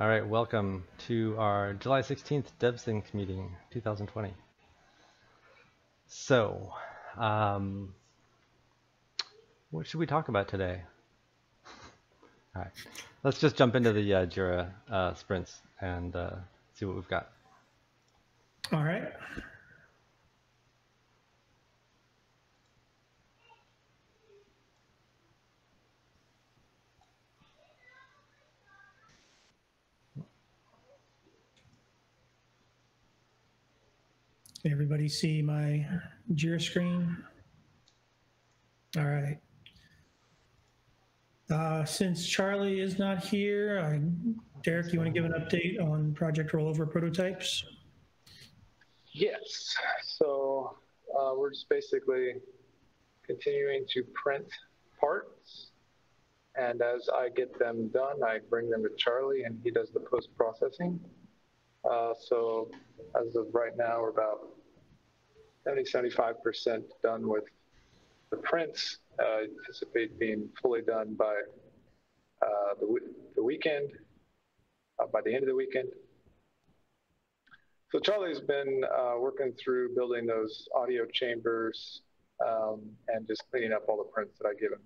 All right, welcome to our July 16th DevSync meeting 2020. So, um, what should we talk about today? All right, let's just jump into the uh, Jira uh, sprints and uh, see what we've got. All right. Can everybody see my Jira screen? All right. Uh, since Charlie is not here, I, Derek, you want to give an update on project rollover prototypes? Yes. So uh, we're just basically continuing to print parts. And as I get them done, I bring them to Charlie and he does the post processing. Uh, so as of right now, we're about 70, 75% done with the prints. Uh, anticipate being fully done by uh, the, the weekend, uh, by the end of the weekend. So Charlie's been uh, working through building those audio chambers um, and just cleaning up all the prints that I give him.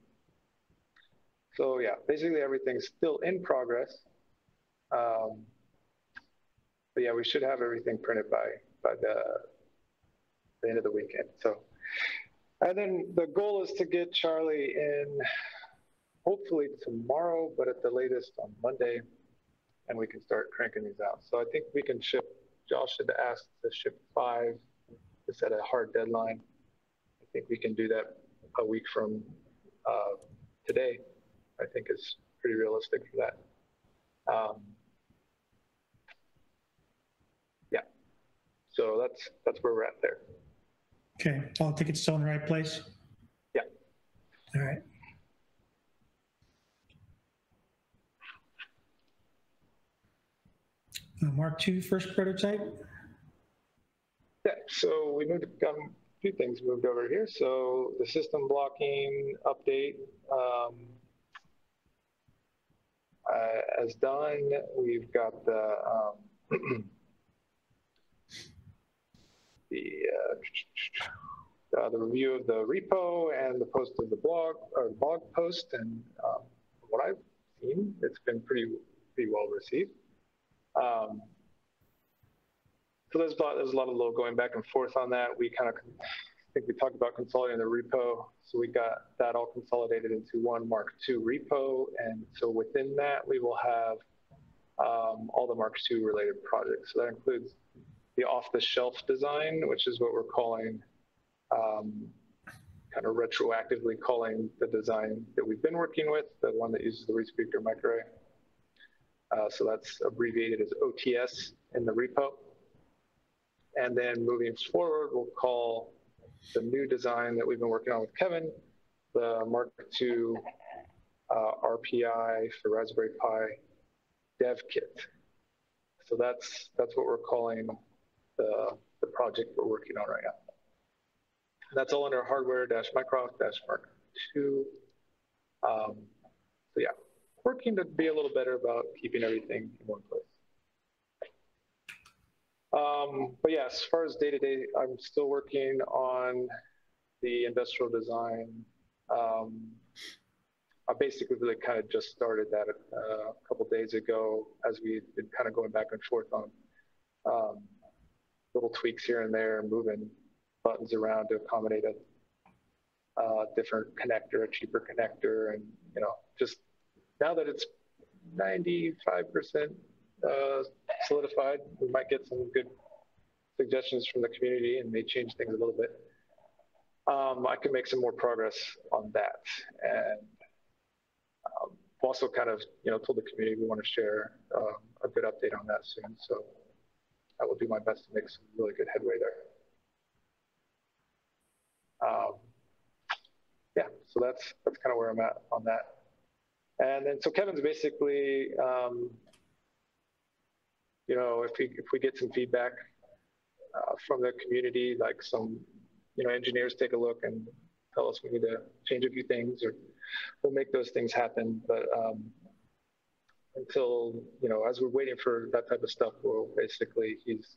So yeah, basically everything's still in progress. Um, but yeah, we should have everything printed by by the, the end of the weekend. So, and then the goal is to get Charlie in hopefully tomorrow, but at the latest on Monday, and we can start cranking these out. So I think we can ship. Josh had asked to ship five. to set a hard deadline. I think we can do that a week from uh, today. I think is pretty realistic for that. Um, So that's that's where we're at there. Okay, all tickets still in the right place? Yeah. All right. Uh, Mark II first prototype? Yeah, so we moved um, a few things moved over here. So the system blocking update um, uh, as done. We've got the um, the uh, uh, the review of the repo and the post of the blog or the blog post, and um, what I've seen, it's been pretty pretty well received. Um, so there's a lot, there's a lot of little going back and forth on that. We kind of I think we talked about consolidating the repo, so we got that all consolidated into one Mark II repo, and so within that we will have um, all the Mark II related projects. So that includes the off-the-shelf design, which is what we're calling um, kind of retroactively calling the design that we've been working with, the one that uses the reSpeaker microarray. Uh, so that's abbreviated as OTS in the repo. And then moving forward, we'll call the new design that we've been working on with Kevin, the Mark II uh, RPI for Raspberry Pi dev kit. So that's that's what we're calling the, the project we're working on right now. That's all under hardware dash Mycroft dash Mark II. Um, so yeah, working to be a little better about keeping everything in one place. Um, but yeah, as far as day to day, I'm still working on the industrial design. Um, I basically really kind of just started that uh, a couple days ago as we've been kind of going back and forth on um, little tweaks here and there, moving buttons around to accommodate a uh, different connector, a cheaper connector, and you know, just now that it's 95% uh, solidified, we might get some good suggestions from the community and may change things a little bit. Um, I can make some more progress on that, and um, also kind of you know told the community we want to share uh, a good update on that soon. So I will do my best to make some really good headway there. Um, yeah, so that's that's kind of where I'm at on that. And then so Kevin's basically, um, you know, if we if we get some feedback uh, from the community, like some, you know, engineers take a look and tell us we need to change a few things, or we'll make those things happen. But um, until you know, as we're waiting for that type of stuff, well, basically he's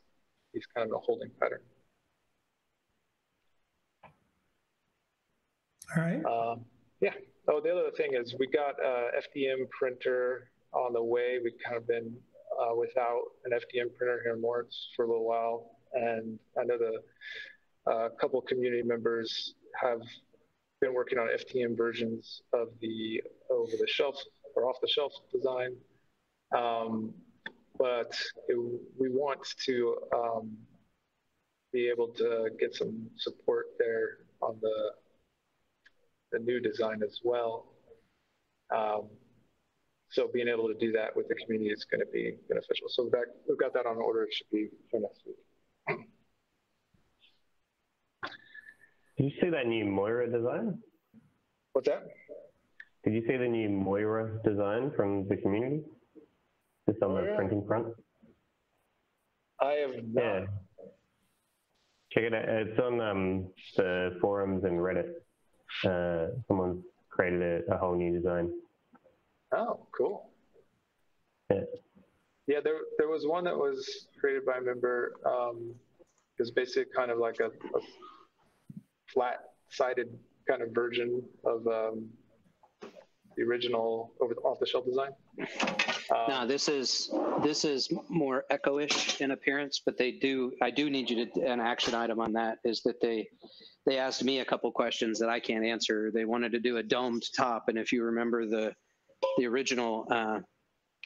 he's kind of a holding pattern. All right. Um, yeah. Oh, the other thing is we got a FDM printer on the way. We've kind of been uh, without an FDM printer here in Lawrence for a little while, and I know the a couple community members have been working on FDM versions of the over the shelf or off the shelf design. Um, but it, we want to um, be able to get some support there on the the new design as well. Um, so being able to do that with the community is going to be beneficial. So we've we've got that on order. It should be for next week. Did you see that new Moira design? What's that? Did you see the new Moira design from the community? Just on the printing front? I have not. Yeah. Check it out. It's on um, the forums and Reddit. Uh, someone's created a, a whole new design. Oh, cool. Yeah. Yeah, there there was one that was created by a member. Um, it was basically kind of like a, a flat-sided kind of version of um, the original over the off-the-shelf design. Um, No, this is, this is more echo-ish in appearance, but they do, I do need you to, an action item on that is that they, they asked me a couple questions that I can't answer. They wanted to do a domed top, and if you remember the, the original uh,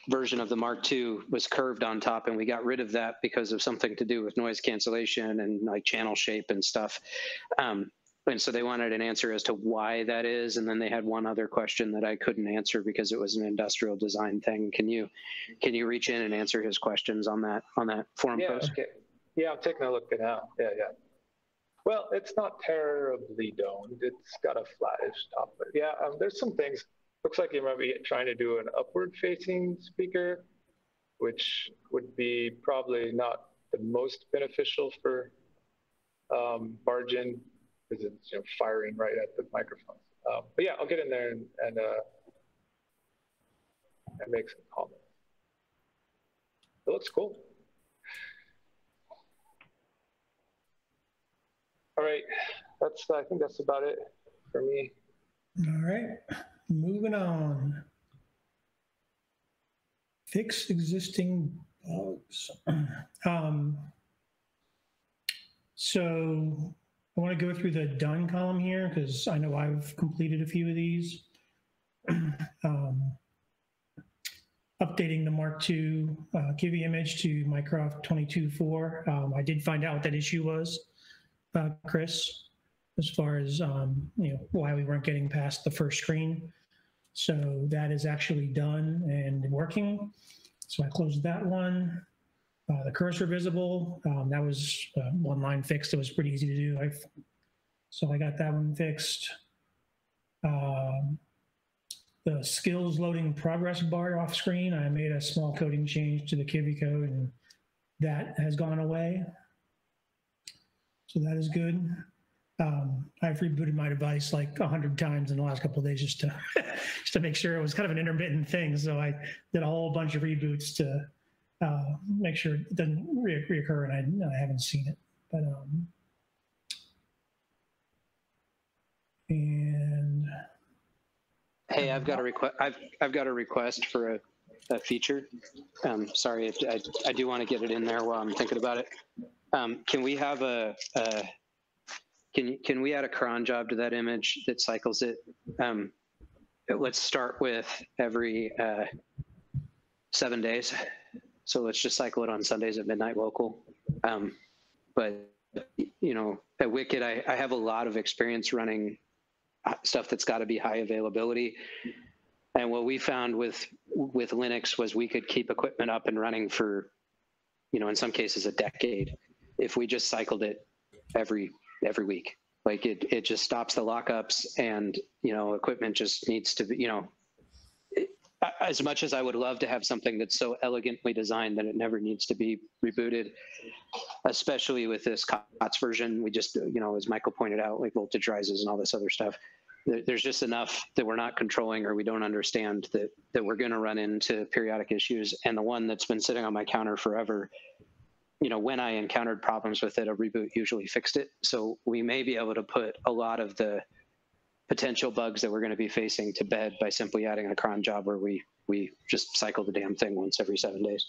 version of the Mark II was curved on top, and we got rid of that because of something to do with noise cancellation and like channel shape and stuff. Um, and so they wanted an answer as to why that is, and then they had one other question that I couldn't answer because it was an industrial design thing. Can you, can you reach in and answer his questions on that on that forum yeah, post? okay. Yeah, I'm taking a look at now. Yeah, yeah. Well, it's not terribly domed. It's got a flattish top, but yeah, um, there's some things. Looks like you might be trying to do an upward-facing speaker, which would be probably not the most beneficial for um, barge-in because it's you know firing right at the microphones. Um, but yeah, I'll get in there and and, uh, and make some comments. It looks cool. All right, that's I think that's about it for me. All right. Moving on. Fix existing bugs. Um, so I want to go through the done column here because I know I've completed a few of these. um, updating the Mark II uh, Kivy image to Mycroft 22.4. Um, I did find out what that issue was, uh, Chris, as far as um, you know why we weren't getting past the first screen. So that is actually done and working. So I closed that one. Uh, the cursor visible, um, that was uh, one line fixed. It was pretty easy to do. I've, so I got that one fixed. Um, the skills loading progress bar off screen, I made a small coding change to the Kivy code and that has gone away. So that is good. Um, I've rebooted my device like a hundred times in the last couple of days just to just to make sure it was kind of an intermittent thing. So I did a whole bunch of reboots to uh, make sure it doesn't re- reoccur, and I, I haven't seen it. But um, and Hey, I've got a request. I've I've got a request for a, a feature. Um, sorry, if I, I do want to get it in there while I'm thinking about it. Um, can we have a, a can can we add a cron job to that image that cycles it? Um, let's start with every uh, seven days. So let's just cycle it on Sundays at midnight local. Um, but you know, at Wicked, I, I have a lot of experience running uh, stuff that's got to be high availability. And what we found with with Linux was we could keep equipment up and running for, you know, in some cases a decade, if we just cycled it every every week. Like it it just stops the lockups, and you know, equipment just needs to be, you know. As much as I would love to have something that's so elegantly designed that it never needs to be rebooted, especially with this COTS version, we just, you know, as Michael pointed out, like voltage rises and all this other stuff. there's just enough that we're not controlling or we don't understand that that we're going to run into periodic issues. And the one that's been sitting on my counter forever, you know, when I encountered problems with it, a reboot usually fixed it. So we may be able to put a lot of the potential bugs that we're going to be facing to bed by simply adding a cron job where we we just cycle the damn thing once every seven days.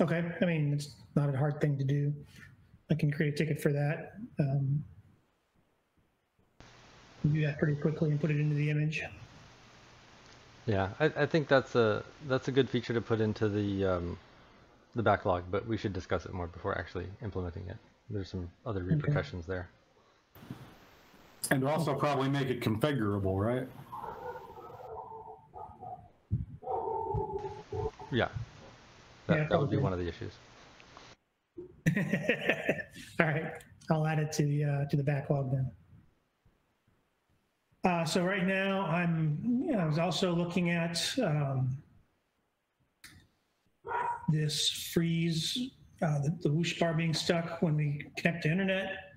Okay, I mean, it's not a hard thing to do. I can create a ticket for that. Um, do that pretty quickly and put it into the image. Yeah, I, I think that's a that's a good feature to put into the um, the backlog, but we should discuss it more before actually implementing it. There's some other repercussions there. And also probably make it configurable, right? Yeah, that, Yeah, that would be one of the issues. All right, I'll add it to the uh, to the backlog then. Uh, so right now, I'm. You know, I was also looking at um, this freeze, uh, the, the whoosh bar being stuck when we connect to internet.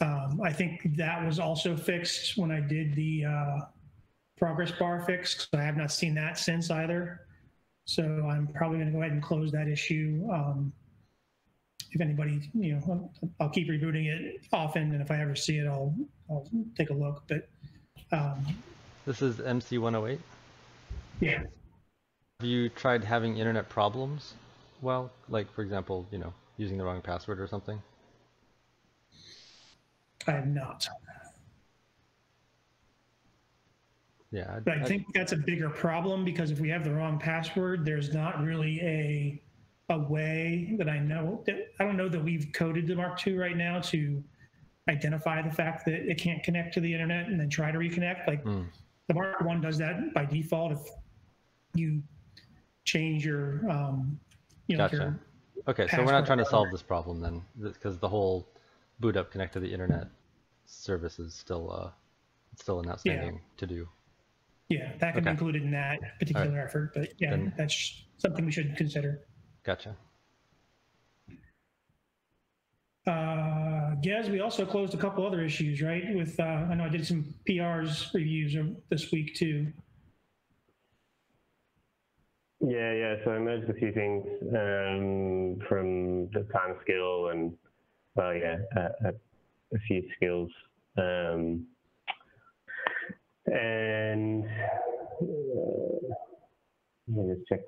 Um, I think that was also fixed when I did the uh, progress bar fix. I have not seen that since either. So I'm probably going to go ahead and close that issue. Um, if anybody, you know, I'll, I'll keep rebooting it often, and if I ever see it, I'll I'll take a look. But um, This is MC108. yeah, Have you tried having internet problems? Well, like for example, you know, using the wrong password or something. I have not. Yeah, But I I'd- think that's a bigger problem because if we have the wrong password, there's not really a a way that I know that I don't know that we've coded the Mark II right now to identify the fact that it can't connect to the internet and then try to reconnect. Like Hmm. the Mark One does that by default if you change your um, you know Gotcha. your Okay, so we're not trying to solve this problem then, because the whole boot up connect to the internet service is still uh, still an outstanding to do. yeah that can be included in that particular effort. But yeah, Then- that's something we should consider. Gotcha. Uh, Gez, we also closed a couple other issues, right? With, uh, I know I did some PRs reviews of- this week too. Yeah, yeah. So I merged a few things um, from the time scale and, well, yeah, a, a, a few skills. Um, and uh, let me just check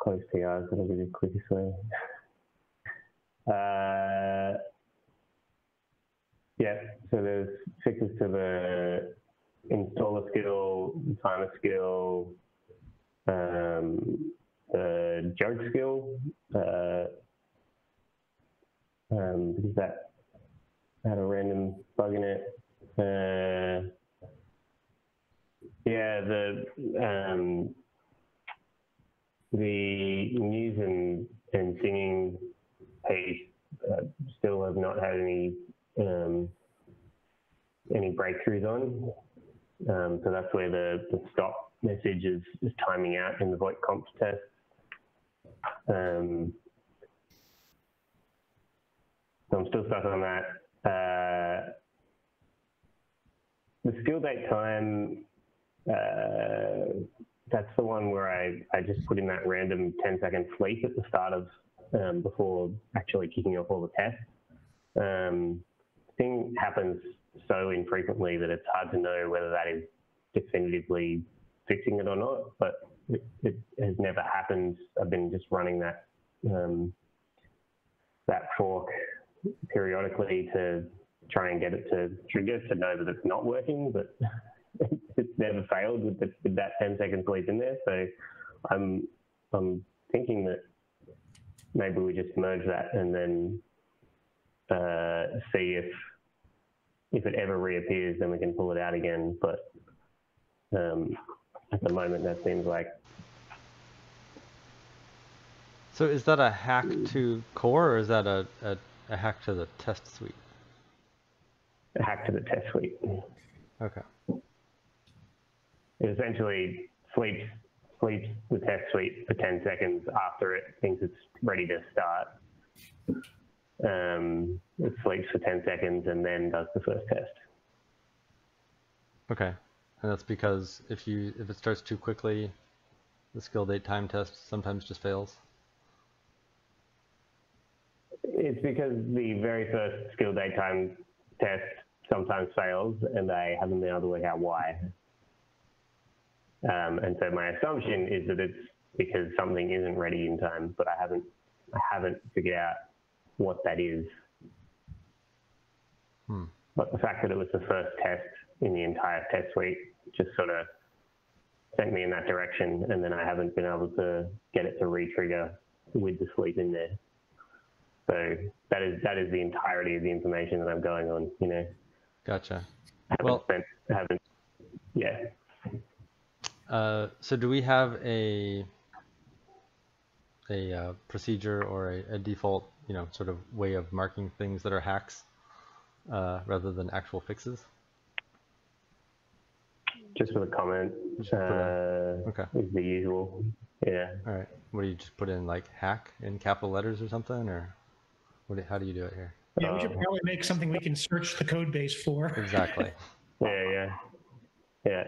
close PRs. That'll be the quickest way. Uh, yeah, so there's fixes to the installer skill, timer skill, um, the skill, uh, um, because that had a random bug in it. Uh, yeah, the um, the news and, and singing piece uh, still have not had any um, any breakthroughs on. Um, so that's where the, the stop message is, is timing out in the Voight Kampff test. Um, so I'm still stuck on that. Uh, the skill date time, uh, that's the one where I, I just put in that random 10 second sleep at the start of, um, before actually kicking off all the tests. Um, thing happens so infrequently that it's hard to know whether that is definitively fixing it or not, but it, it has never happened. I've been just running that um, that fork periodically to try and get it to trigger to know that it's not working, but it's never failed with, the, with that 10 second sleep in there. So I'm I'm thinking that maybe we just merge that and then uh, see if if it ever reappears, then we can pull it out again. But um, at the moment, that seems like So is that a hack to core or is that a, a, a hack to the test suite? a hack to the test suite. Okay. It essentially sleeps sleeps the test suite for 10 seconds after it thinks it's ready to start. Um, it sleeps for 10 seconds and then does the first test. Okay, and that's because if you if it starts too quickly, the skill date time test sometimes just fails. It's because the very first skill daytime test sometimes fails, and I haven't been able to work out why. Um, and so my assumption is that it's because something isn't ready in time, but I haven't I haven't figured out what that is. Hmm. But the fact that it was the first test in the entire test suite just sort of sent me in that direction, and then I haven't been able to get it to re-trigger with the sleep in there. So that is that is the entirety of the information that I'm going on. You know, Gotcha. haven't Well- spent, haven't, yeah. Uh, so do we have a a uh, procedure or a, a default, you know, sort of way of marking things that are hacks uh, rather than actual fixes? Just for the comment, Just put a- uh, Okay. is the usual. Yeah. All right. What do you just put in like hack in capital letters or something, or what? How do you do it here? Yeah, we should Um, probably make something we can search the code base for. Exactly. Yeah, yeah,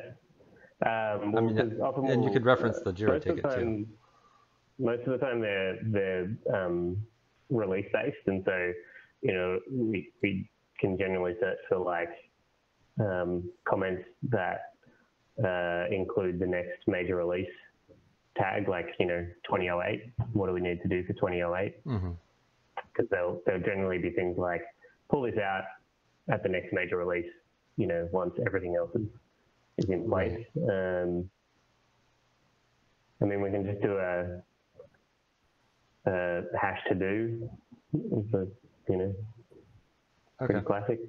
yeah. Um, I mean, because often and you we'll- could reference the Jira most of the ticket, too. Most of the time, they're they're um, release based, and so you know we we can generally search for like um, comments that uh, include the next major release tag, like you know 2008. What do we need to do for 2008? hmm because they'll they'll generally be things like pull this out at the next major release. You know, once everything else is, is in place. Um, I mean, we can just do a, a hash to do. A, you know, pretty Okay. classic.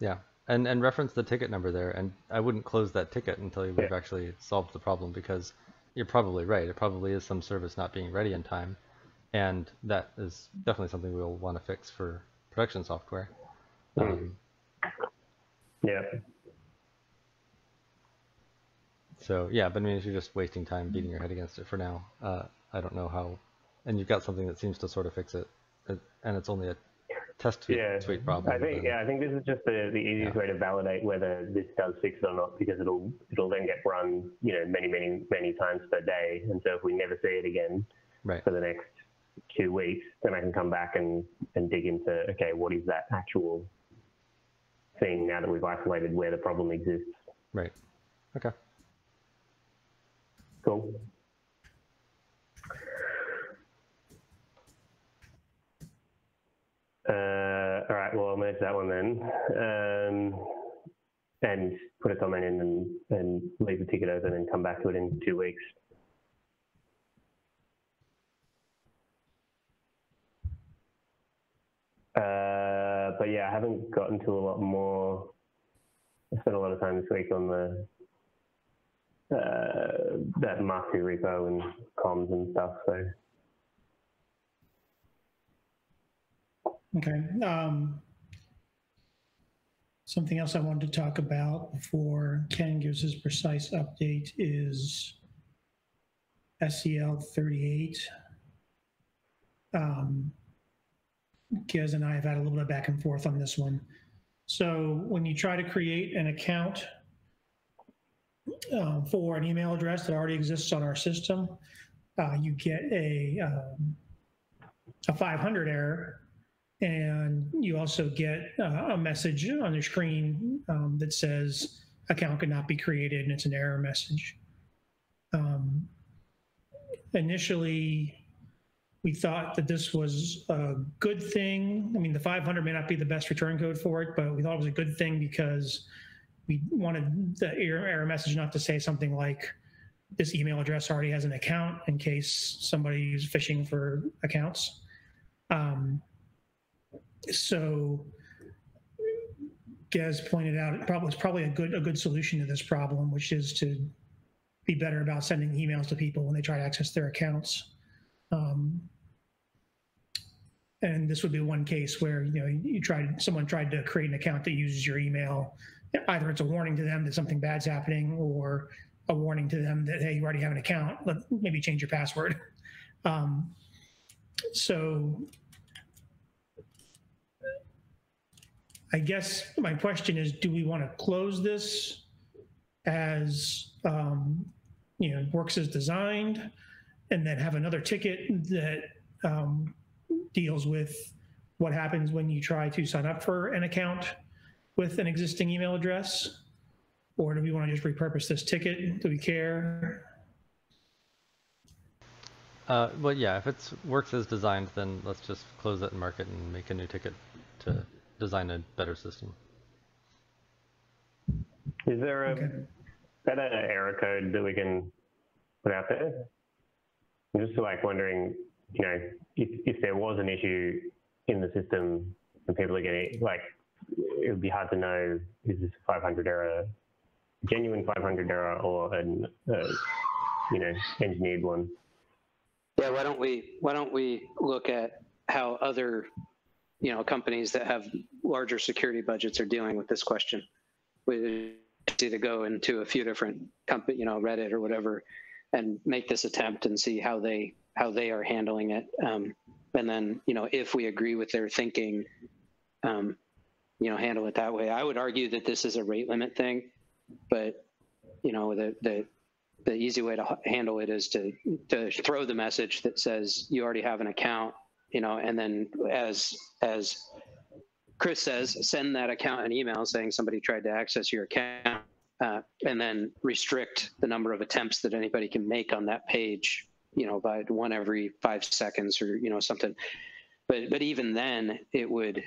Yeah. And and reference the ticket number there, and I wouldn't close that ticket until we've Yeah. actually solved the problem because you're probably right. It probably is some service not being ready in time, and that is definitely something we'll want to fix for production software. Mm. Um, Yeah. so yeah, but I mean, if you're just wasting time beating your head against it for now, uh, I don't know how. And you've got something that seems to sort of fix it, and it's only a test suite, Yeah, suite problem. I think yeah, I think this is just the, the easiest Yeah. way to validate whether this does fix it or not because it'll it'll then get run you know many many many times per day, and so if we never see it again Right. for the next two weeks, then I can come back and and dig into okay, what is that actual thing now that we've isolated where the problem exists. Right. Okay. Cool. Uh, all right, well, I'll merge that one then. Um, and put a comment in and, and leave the ticket open and come back to it in two weeks. Uh, but yeah, I haven't gotten to a lot more. I spent a lot of time this week on the uh, that Mark II repo and comms and stuff. So Okay. Um, something else I wanted to talk about before Ken gives his precise update is SEL 38. Um, Gez and I have had a little bit of back and forth on this one. So when you try to create an account um, for an email address that already exists on our system, uh, you get a um, a 500 error and you also get uh, a message on your screen um, that says account cannot be created and it's an error message. Um, initially, we thought that this was a good thing. I mean, the 500 may not be the best return code for it, but we thought it was a good thing because we wanted the error, message not to say something like this email address already has an account in case somebody is phishing for accounts. Um, so Gez pointed out it probably it's probably a good a good solution to this problem, which is to be better about sending emails to people when they try to access their accounts. Um, and this would be one case where you know you tried someone tried to create an account that uses your email. Either it's a warning to them that something bad's happening, or a warning to them that hey, you already have an account. Let maybe change your password. Um, so I guess my question is, do we want to close this as, um, you know, works as designed, and then have another ticket that um, deals with what happens when you try to sign up for an account with an existing email address? Or do we want to just repurpose this ticket? Do we care? Uh, well, yeah, if it works as designed, then let's just close it and mark it and make a new ticket to design a better system. Is there a Okay. better error code that we can put out there? I'm just like wondering, you know, if, if there was an issue in the system and people are getting, like, it would be hard to know, is this a 500 error, genuine 500 error or an, uh, you know, engineered one? Yeah, why don't we, why don't we look at how other, you know, companies that have larger security budgets are dealing with this question? We either go into a few different company, you know, Reddit or whatever, and make this attempt and see how they, how they are handling it. Um, and then, you know, if we agree with their thinking, um, you know, handle it that way. I would argue that this is a rate limit thing, but, you know, the, the, the easy way to handle it is to to throw the message that says you already have an account, you know, and then as as Chris says, send that account an email saying somebody tried to access your account, uh, and then restrict the number of attempts that anybody can make on that page, you know, by one every five seconds or you know something. But but even then, it would,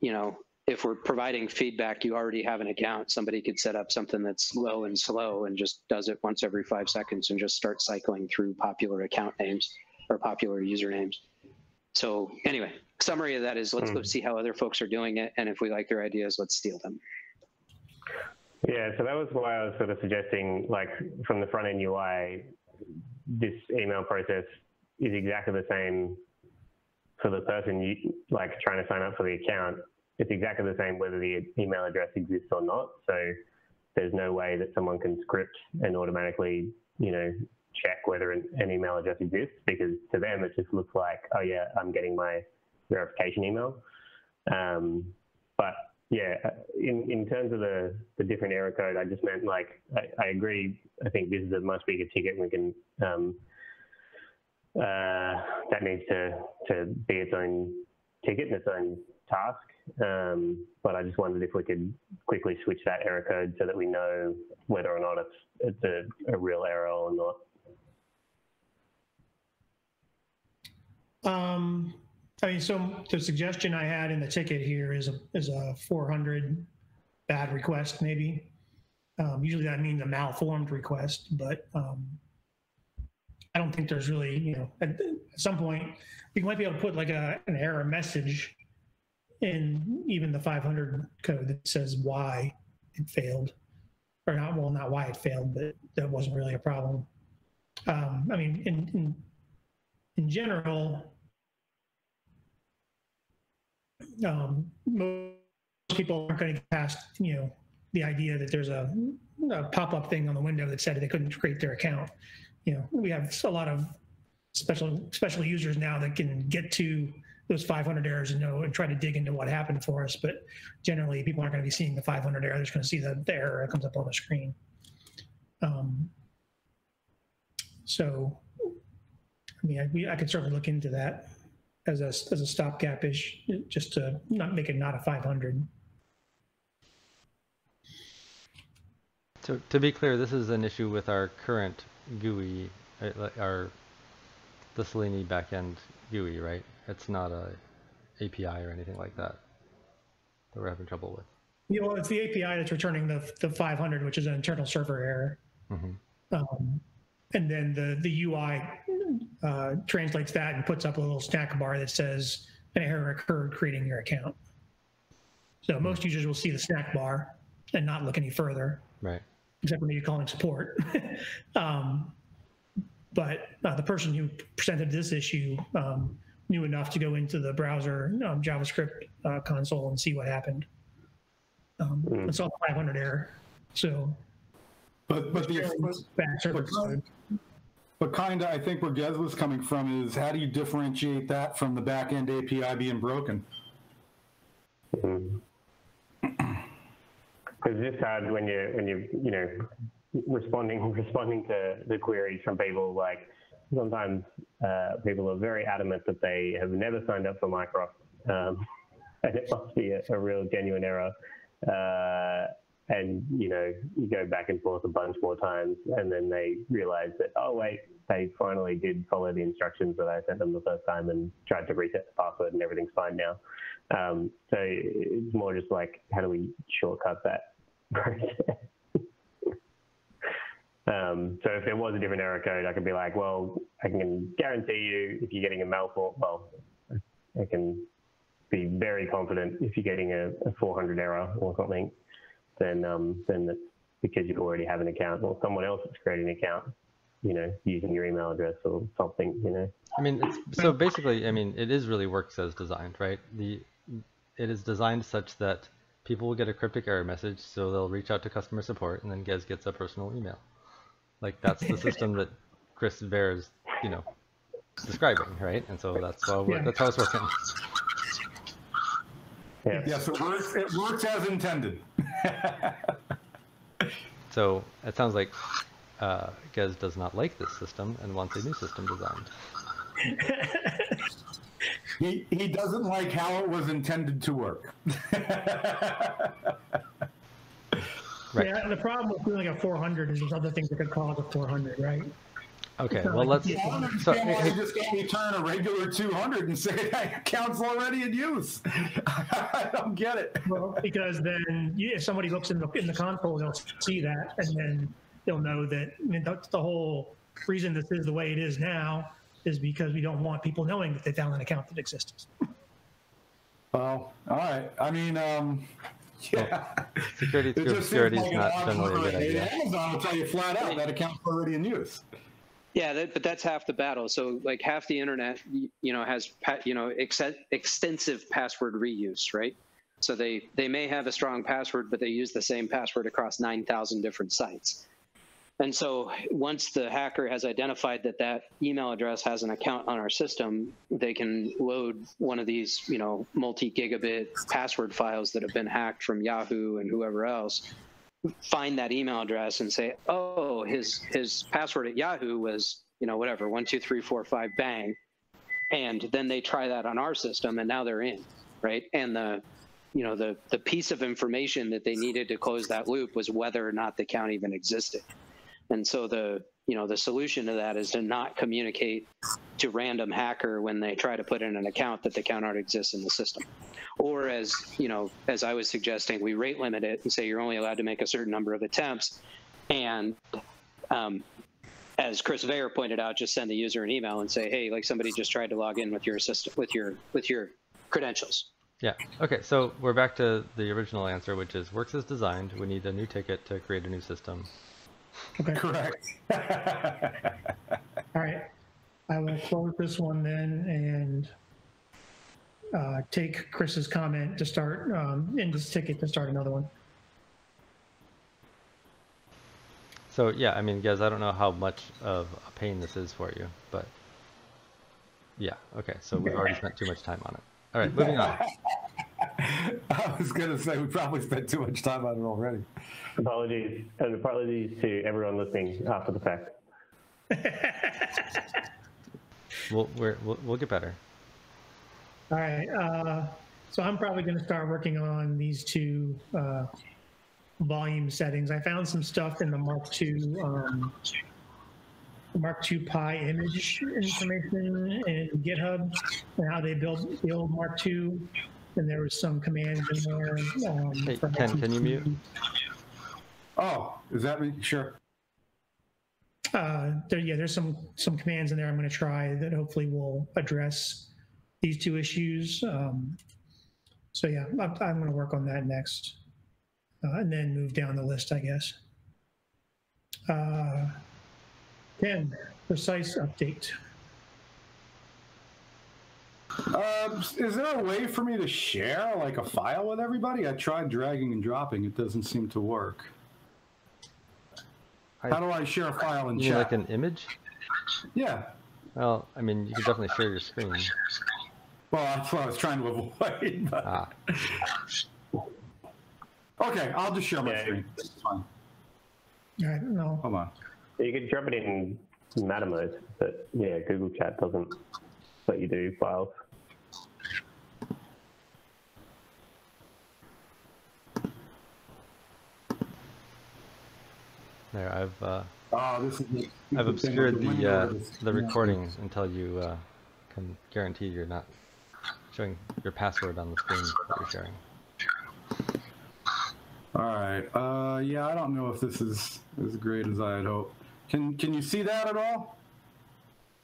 you know, if we're providing feedback, you already have an account. Somebody could set up something that's low and slow and just does it once every five seconds and just start cycling through popular account names or popular usernames. So anyway, summary of that is let's go hmm. see how other folks are doing it, and if we like their ideas, let's steal them. Yeah, so that was why I was sort of suggesting, like, from the front end UI, this email process is exactly the same for the person you like trying to sign up for the account. It's exactly the same whether the email address exists or not. So there's no way that someone can script and automatically, you know, check whether an, an email address exists because to them it just looks like, oh yeah, I'm getting my verification email. Um, but yeah, uh, in, in terms of the, the different error code, I just meant like, I, I agree. I think this is a much bigger ticket. We can, um, uh, that needs to, to be its own ticket and its own task. Um, but I just wondered if we could quickly switch that error code so that we know whether or not it's, it's a, a real error or not. Um, I mean, so the suggestion I had in the ticket here is a, is a 400 bad request, maybe. Um, usually that means a malformed request, but um, I don't think there's really, you know, at, at some point we might be able to put like a, an error message in even the 500 code that says why it failed, or not, well, not why it failed, but that wasn't really a problem. Um, I mean, in, in in general, um, most people aren't going to get past, you know, the idea that there's a, a pop-up thing on the window that said they couldn't create their account. You know, we have a lot of special special users now that can get to those 500 errors and know and try to dig into what happened for us. But generally, people aren't going to be seeing the 500 error. They're just going to see the, the error that comes up on the screen. Um, so I mean, I, we, I could certainly look into that as a as a stopgap ish, just to not make it not a 500. So to be clear, this is an issue with our current GUI, uh, our the Selene backend GUI, right? It's not a API or anything like that that we're having trouble with. You know, it's the API that's returning the the 500, which is an internal server error, hmm um, and then the the UI uh, translates that and puts up a little snack bar that says an error occurred creating your account. So most users will see the snack bar and not look any further. Right. except when you're calling support. um, but uh, the person who presented this issue um, knew enough to go into the browser um, JavaScript uh, console and see what happened. Um, Mm. and saw the 500 error. So, But, but the, bad server but- kinda, I think where Gez was coming from is how do you differentiate that from the back-end API being broken? Mm. Because it's hard when you're when you you know responding responding to the queries from people like sometimes uh, people are very adamant that they have never signed up for Mycroft um, and it must be a, a real genuine error. Uh, and you know you go back and forth a bunch more times, and then they realize that oh wait, they finally did follow the instructions that I sent them the first time and tried to reset the password, and everything's fine now. Um, so it's more just like how do we shortcut that process? Um, so if there was a different error code, I could be like, well, I can guarantee you if you're getting a malform, well, I can be very confident if you're getting a, a 400 error or something, then um, then that's because you already have an account or someone else has created an account, you know, using your email address or something, you know. I mean, it's, so basically, I mean, it is really works as designed, right? The it is designed such that people will get a cryptic error message, so they'll reach out to customer support, and then Gez gets a personal email. Like that's the system that Chris Veilleux is, you know, describing, right? And so that's how Yeah. that's how it's working. Yeah. Yes, it works, it works as intended. So it sounds like uh, Gez does not like this system and wants a new system designed. He, he doesn't like how it was intended to work. Right. Yeah, the problem with doing a 400 is there's other things that could cause a 400, right? Okay, well let's. I don't So, why hey, you just can't return a regular 200 and say that account's already in use. I don't get it. Well, because then you- if somebody looks in the in the console, they'll see that, and then they'll know that. I mean, that's the whole reason this is the way it is now is because we don't want people knowing that they found an account that exists. Well, all right. I mean, um, yeah. security It through just obscurity is not generally a good idea. Amazon will tell you flat out that account's already in use. Yeah, that, but that's half the battle. So like half the internet, you know, has you know ex- extensive password reuse, right? So they they may have a strong password, but they use the same password across nine thousand different sites. And so once the hacker has identified that that email address has an account on our system, they can load one of these, you know, multi-gigabit password files that have been hacked from Yahoo and whoever else, find that email address and say, oh, his his password at Yahoo was, you know, whatever, one, two, three, four, five, bang. And then they try that on our system and now they're in, right? And the you know, the the piece of information that they needed to close that loop was whether or not the account even existed. And so the you know the solution to that is to not communicate to random hacker when they try to put in an account that the account already exists in the system. Or as you know, as I was suggesting, we rate limit it and say you're only allowed to make a certain number of attempts, and um, as Chris Veilleux pointed out, just send the user an email and say, hey, like somebody just tried to log in with your system with your with your credentials. Yeah. Okay. So we're back to the original answer, which is works as designed. We need a new ticket to create a new system. Okay. Correct. All right. I will close this one then and uh, take Chris's comment to start um, in this ticket to start another one. So yeah, I mean, guys, I don't know how much of a pain this is for you, but yeah. Okay. So we've already spent too much time on it. All right. Moving on. I was going to say we probably spent too much time on it already. Apologies, and apologies to everyone listening after the fact. We'll we're, we'll we'll get better. All right. Uh, so I'm probably going to start working on these two uh, volume settings. I found some stuff in the Mark II um, Mark II Pi image information in GitHub and how they build the old Mark II. And there was some commands in there. Um, Hey, for Ken, can you mute? Oh, is that me? Sure. Uh, there, yeah, there's some some commands in there I'm going to try that hopefully will address these two issues. Um, so yeah, I'm, I'm going to work on that next, uh, and then move down the list, I guess. Uh, Ken, precise update. Uh, is there a way for me to share like a file with everybody? I tried dragging and dropping. It doesn't seem to work. How do I share a file in You chat? like an image? Yeah. Well, I mean, you can definitely share your screen. Well, that's what I was trying to avoid. But, Ah, Okay, I'll just share my Yeah. screen. It's fine. All right, no, Hold on. You could drop it in Mattermost, but yeah, Google Chat doesn't let you do files. There, I've uh, Oh, this is. I've obscured with the uh, is- the yeah. recording until you uh, can guarantee you're not showing your password on the screen that you're sharing. All right. Uh, yeah, I don't know if this is as great as I had hoped. Can Can you see that at all?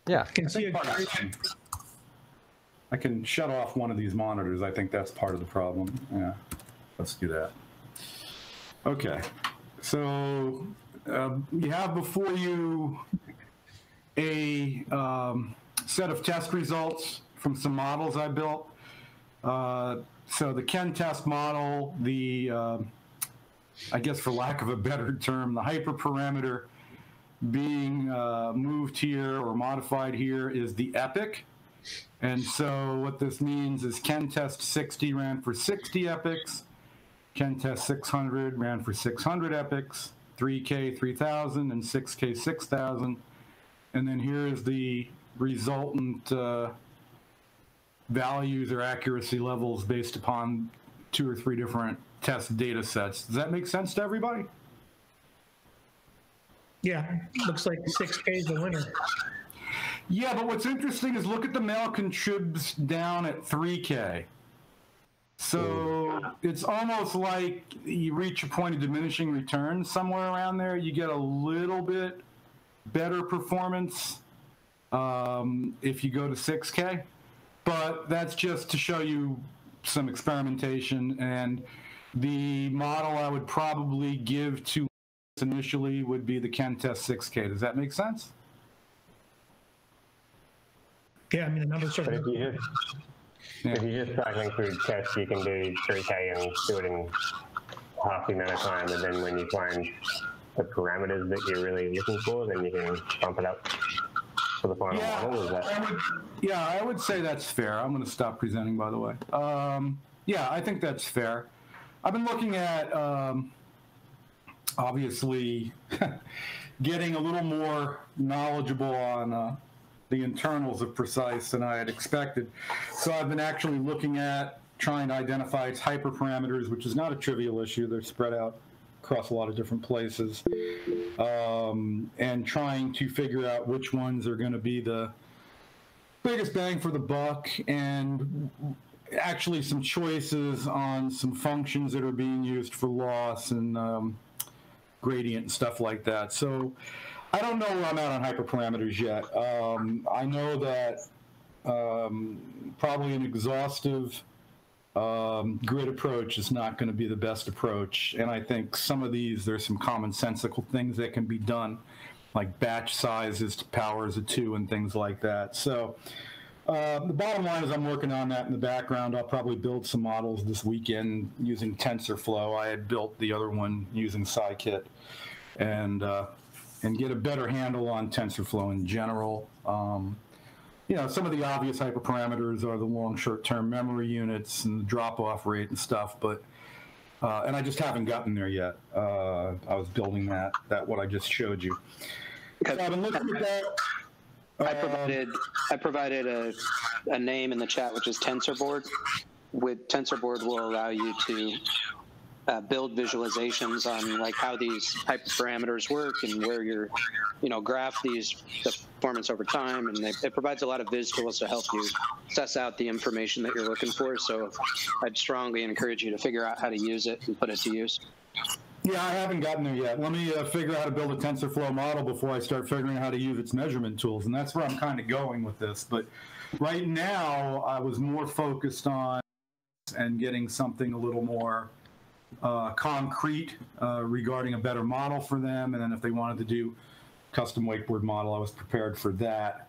Yeah, I can see a Part of it. I can shut off one of these monitors. I think that's part of the problem. Yeah, let's do that. Okay, so um, you have before you a um, set of test results from some models I built. Uh, so the Ken test model, the um I guess for lack of a better term, the hyperparameter being uh, moved here or modified here is the epoch. And so what this means is Ken test 60 ran for 60 epochs, Ken test 600 ran for 600 epochs, 3K 3000 and 6K 6000. And then here is the resultant uh, values or accuracy levels based upon two or three different test data sets. Does that make sense to everybody? yeah, looks like six K is the winner. Yeah, but what's interesting is look at the male contribs down at 3K. So it's almost like you reach a point of diminishing returns somewhere around there. You get a little bit better performance um, if you go to 6K. But that's just to show you some experimentation. And the model I would probably give to initially would be the Ken Test 6K. Does that make sense? Yeah, I mean, the numbers But if just if you're just cycling through tests, you can do 3K and do it in half the amount of time, and then when you find the parameters that you're really looking for, then you can bump it up for the final Yeah, model. Is that I would, yeah, I would say that's fair. I'm going to stop presenting, by the way. Um, yeah, I think that's fair. I've been looking at, um, obviously, getting a little more knowledgeable on uh, the internals of Precise than I had expected. So I've been actually looking at trying to identify its hyperparameters, which is not a trivial issue. They're spread out across a lot of different places um, and trying to figure out which ones are going to be the biggest bang for the buck and actually some choices on some functions that are being used for loss and um, gradient and stuff like that. So I don't know where I'm at on hyperparameters yet. Um, I know that um, probably an exhaustive um, grid approach is not going to be the best approach. And I think some of these, there's some commonsensical things that can be done, like batch sizes to powers of two and things like that. So uh, the bottom line is I'm working on that in the background. I'll probably build some models this weekend using TensorFlow. I had built the other one using Scikit and, uh, and get a better handle on TensorFlow in general. Um, you know, some of the obvious hyperparameters are the long short-term memory units and the drop-off rate and stuff, but uh, and I just haven't gotten there yet. Uh, I was building that that what I just showed you. So I've been looking at that. I Um, provided I provided a, a name in the chat, which is TensorBoard. With TensorBoard will allow you to uh, build visualizations on like how these hyperparameters work and where you're, you know, graph these the performance over time, and it, it provides a lot of viz tools to help you suss out the information that you're looking for. So I'd strongly encourage you to figure out how to use it and put it to use. Yeah, I haven't gotten there yet. Let me uh, figure out how to build a TensorFlow model before I start figuring out how to use its measurement tools, and that's where I'm kind of going with this. But right now, I was more focused on and getting something a little more uh, concrete uh, regarding a better model for them, and then if they wanted to do custom wake word model, I was prepared for that.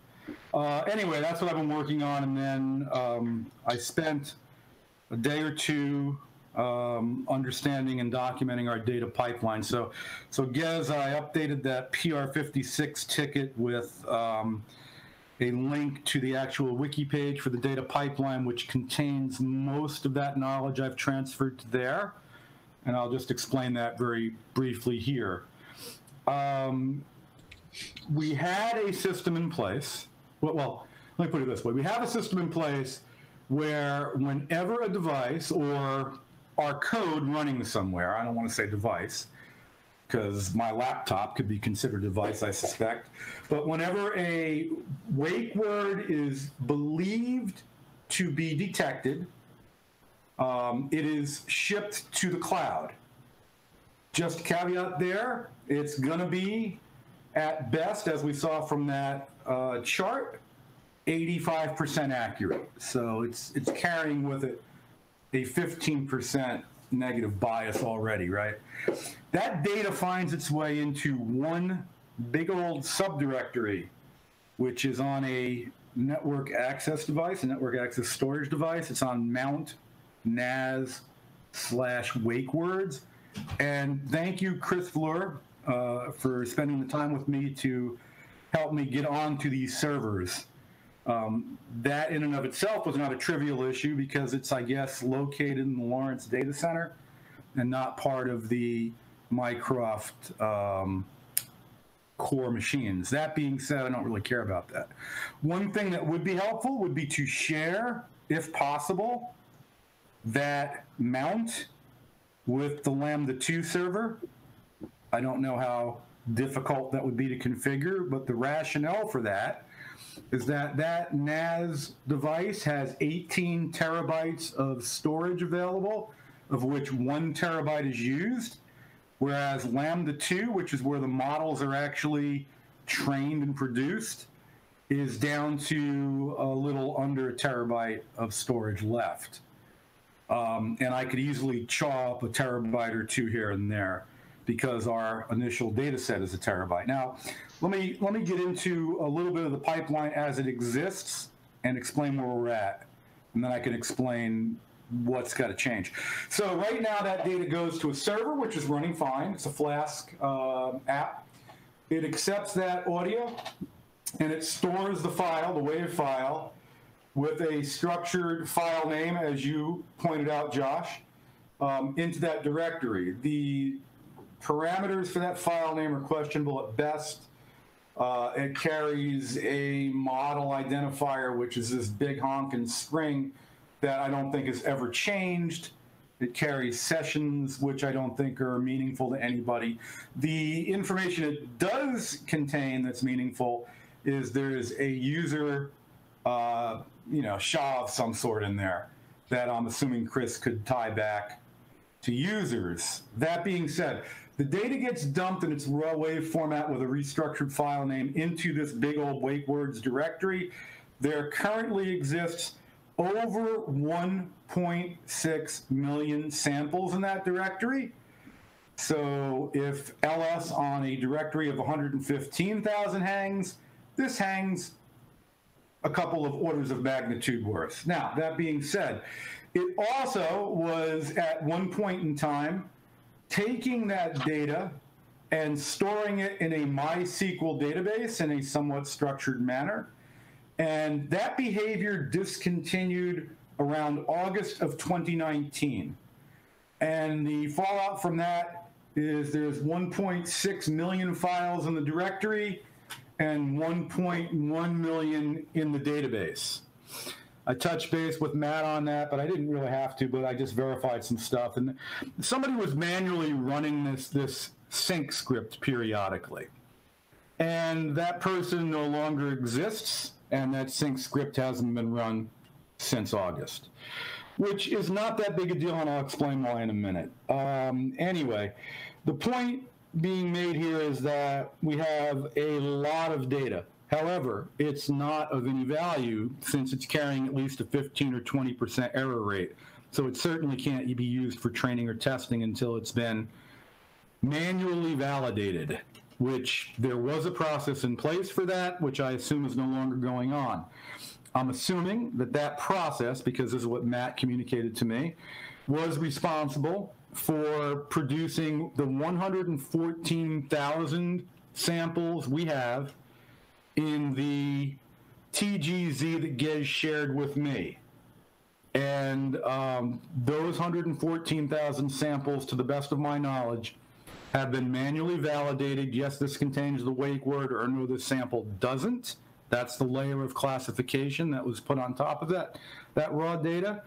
Uh, anyway, that's what I've been working on, and then um, I spent a day or two um, understanding and documenting our data pipeline. So, so Gez, I updated that PR56 ticket with um, a link to the actual wiki page for the data pipeline, which contains most of that knowledge I've transferred to there. And I'll just explain that very briefly here. Um, we had a system in place. Well, well, let me put it this way: we have a system in place where whenever a device or our code running somewhere, I don't want to say device, because my laptop could be considered a device, I suspect. But whenever a wake word is believed to be detected, um, it is shipped to the cloud. Just caveat there, it's going to be at best, as we saw from that uh, chart, 85% accurate. So it's it's carrying with it a 15% negative bias already, right? That data finds its way into one big old subdirectory, which is on a network access device, a network access storage device. It's on mount NAS slash wake words. And thank you, Chris Veilleux, uh, for spending the time with me to help me get onto these servers. Um, that in and of itself was not a trivial issue because it's, I guess, located in the Lawrence data center and not part of the Mycroft um, core machines. That being said, I don't really care about that. One thing that would be helpful would be to share, if possible, that mount with the Lambda 2 server. I don't know how difficult that would be to configure, but the rationale for that is that that NAS device has 18 terabytes of storage available, of which one terabyte is used, whereas Lambda 2, which is where the models are actually trained and produced, is down to a little under a terabyte of storage left. Um, and I could easily chaw up a terabyte or two here and there because our initial data set is a terabyte. Now, let me let me get into a little bit of the pipeline as it exists and explain where we're at, and then I can explain what's got to change. So right now, that data goes to a server, which is running fine. It's a Flask uh, app. It accepts that audio, and it stores the file, the WAV file, with a structured file name, as you pointed out, Josh, um, into that directory. The parameters for that file name are questionable at best. Uh, it carries a model identifier, which is this big honking string that I don't think has ever changed. It carries sessions, which I don't think are meaningful to anybody. The information it does contain that's meaningful is there's a user, uh, you know, SHA of some sort in there that I'm assuming Chris could tie back to users. That being said, the data gets dumped in its raw wave format with a restructured file name into this big old wake words directory. There currently exists over 1.6 million samples in that directory. So if ls on a directory of 115,000 hangs, this hangs a couple of orders of magnitude worse. Now, that being said, it also was at one point in time taking that data and storing it in a MySQL database in a somewhat structured manner. And that behavior discontinued around August of 2019. And the fallout from that is there's 1.6 million files in the directory and 1.1 million in the database. I touched base with Matt on that, but I didn't really have to. But I just verified some stuff, and somebody was manually running this this sync script periodically, and that person no longer exists, and that sync script hasn't been run since August, which is not that big a deal, and I'll explain why in a minute. Um, anyway, the point being made here is that we have a lot of data However, it's not of any value since it's carrying at least a 15 or 20% error rate. So it certainly can't be used for training or testing until it's been manually validated, which there was a process in place for that, which I assume is no longer going on. I'm assuming that that process, because this is what Matt communicated to me, was responsible for producing the 114,000 samples we have in the TGZ that Gez shared with me. And um, those 114,000 samples, to the best of my knowledge, have been manually validated. Yes, this contains the wake word, or no, this sample doesn't. That's the layer of classification that was put on top of that, that raw data.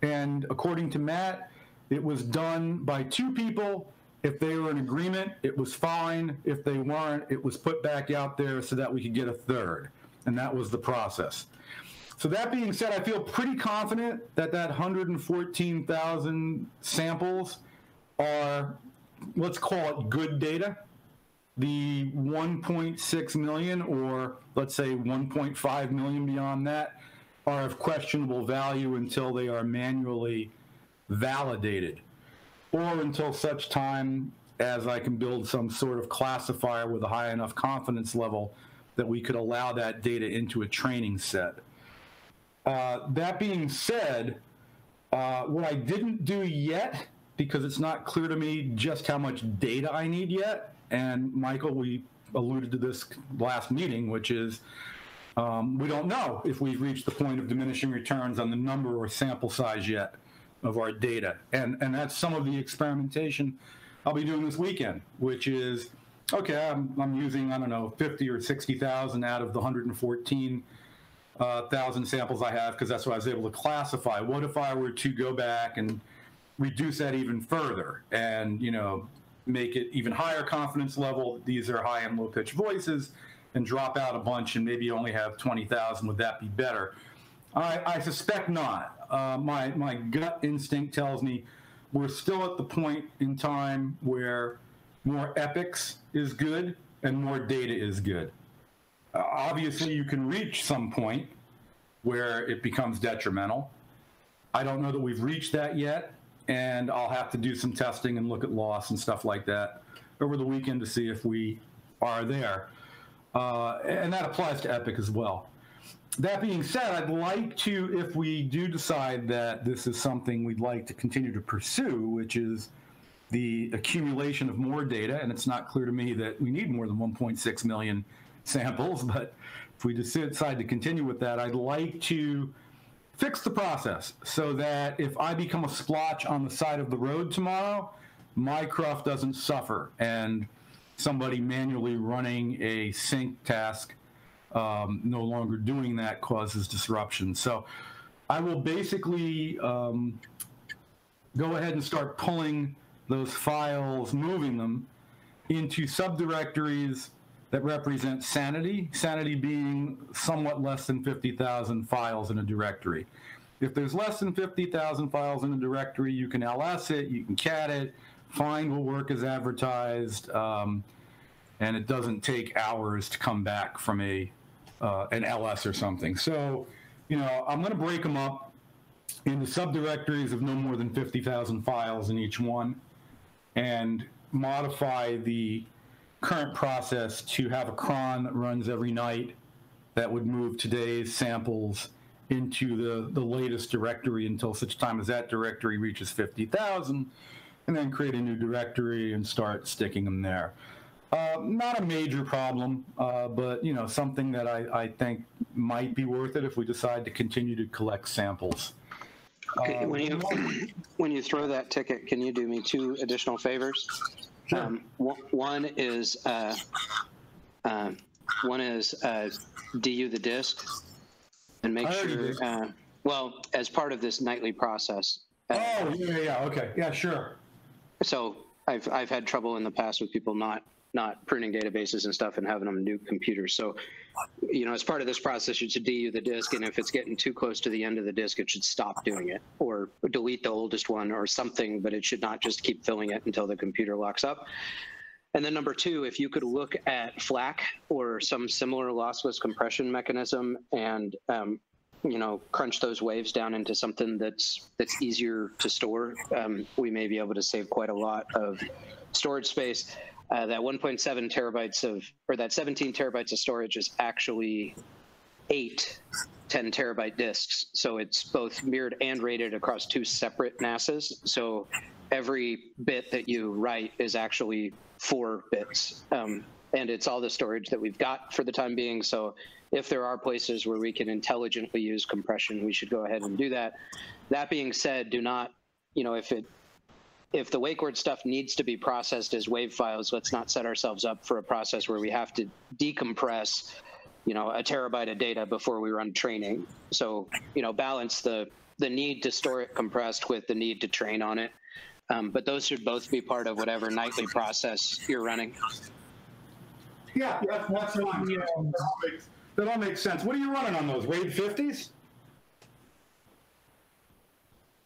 And according to Matt, it was done by two people. If they were in agreement, it was fine. If they weren't, it was put back out there so that we could get a third. And that was the process. So that being said, I feel pretty confident that that 114,000 samples are, let's call it good data. The 1.6 million, or let's say 1.5 million beyond that, are of questionable value until they are manually validated, or until such time as I can build some sort of classifier with a high enough confidence level that we could allow that data into a training set. Uh, that being said, uh, what I didn't do yet, because it's not clear to me just how much data I need yet, and Michael, we alluded to this last meeting, which is um, we don't know if we've reached the point of diminishing returns on the number or sample size yet of our data. And, and that's some of the experimentation I'll be doing this weekend, which is, okay, I'm, I'm using, I don't know, 50 or 60,000 out of the 114 uh, thousand samples I have because that's what I was able to classify. What if I were to go back and reduce that even further and, you know, make it even higher confidence level? These are high and low pitch voices and drop out a bunch and maybe only have 20,000. Would that be better? I, I suspect not. Uh, my, my gut instinct tells me we're still at the point in time where more epochs is good and more data is good. Uh, obviously, you can reach some point where it becomes detrimental. I don't know that we've reached that yet, and I'll have to do some testing and look at loss and stuff like that over the weekend to see if we are there. Uh, and that applies to epoch as well. That being said, I'd like to, if we do decide that this is something we'd like to continue to pursue, which is the accumulation of more data, and it's not clear to me that we need more than 1.6 million samples, but if we decide to continue with that, I'd like to fix the process so that if I become a splotch on the side of the road tomorrow, Mycroft doesn't suffer and somebody manually running a sync task um, no longer doing that causes disruption. So I will basically um, go ahead and start pulling those files, moving them into subdirectories that represent sanity, sanity being somewhat less than 50,000 files in a directory. If there's less than 50,000 files in a directory, you can ls it, you can cat it, find will work as advertised, um, and it doesn't take hours to come back from a uh, an ls or something. So, you know, I'm going to break them up into subdirectories of no more than 50,000 files in each one, and modify the current process to have a cron that runs every night that would move today's samples into the, the latest directory until such time as that directory reaches 50,000, and then create a new directory and start sticking them there. Uh, not a major problem, uh, but you know something that I, I think might be worth it if we decide to continue to collect samples. Okay, Uh, when you when you throw that ticket, can you do me two additional favors? Um, one is uh, um, one is uh, DU the disk, and make sure. Uh, well, as part of this nightly process. Uh, Oh yeah, yeah, okay, yeah, sure. So I've I've had trouble in the past with people not not pruning databases and stuff and having them do computers. So, you know, as part of this process, you should DU the disk, and if it's getting too close to the end of the disk, it should stop doing it or delete the oldest one or something. But it should not just keep filling it until the computer locks up. And then number two, if you could look at FLAC or some similar lossless compression mechanism and um, you know crunch those waves down into something that's that's easier to store, um, we may be able to save quite a lot of storage space. Uh, that 1.7 terabytes of or that 17 terabytes of storage is actually eight 10 terabyte disks. So it's both mirrored and rated across two separate NASs. So every bit that you write is actually four bits. Um, and it's all the storage that we've got for the time being. So if there are places where we can intelligently use compression, we should go ahead and do that. That being said, do not, you know, if it if the wakeword stuff needs to be processed as wave files, let's not set ourselves up for a process where we have to decompress, you know, a terabyte of data before we run training. So, you know, balance the the need to store it compressed with the need to train on it. Um, but those should both be part of whatever nightly process you're running. Yeah, that's, that's fine. Yeah. That all makes- That sense. What are you running on those, RAID 50s?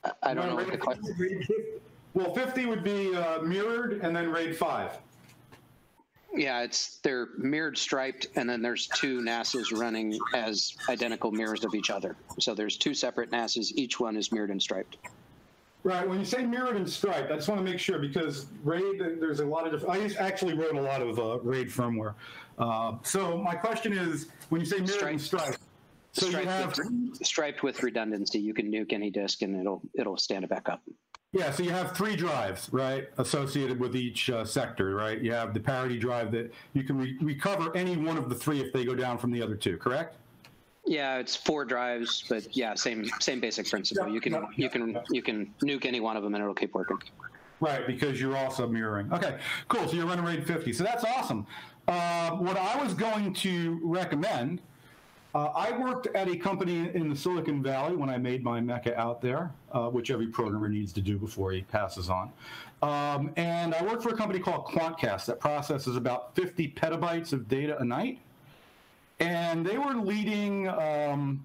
I- I don't know what the question. 50, RAID 50? Well, 50 would be uh, mirrored and then RAID 5. Yeah, it's they're mirrored striped, and then there's two NASs running as identical mirrors of each other. So there's two separate NASs. Each one is mirrored and striped. Right, when you say mirrored and striped, I just want to make sure because RAID, there's a lot of different, I actually wrote a lot of uh, RAID firmware. Uh, So my question is, when you say mirrored and striped, so you have, with, striped with redundancy. You can nuke any disk, and it'll it'll stand it back up. Yeah, so you have three drives, right, associated with each uh, sector, right? You have the parity drive that you can re- recover any one of the three if they go down from the other two, correct? Yeah, it's four drives, but yeah, same same basic principle. You can you can you can nuke any one of them, and it'll keep working. Right, because you're also mirroring. Okay, cool. So you're running RAID 50. So that's awesome. Uh, what I was going to recommend, uh, I worked at a company in the Silicon Valley when I made my Mecca out there, uh, which every programmer needs to do before he passes on. Um, and I worked for a company called Quantcast that processes about 50 petabytes of data a night. And they were leading um,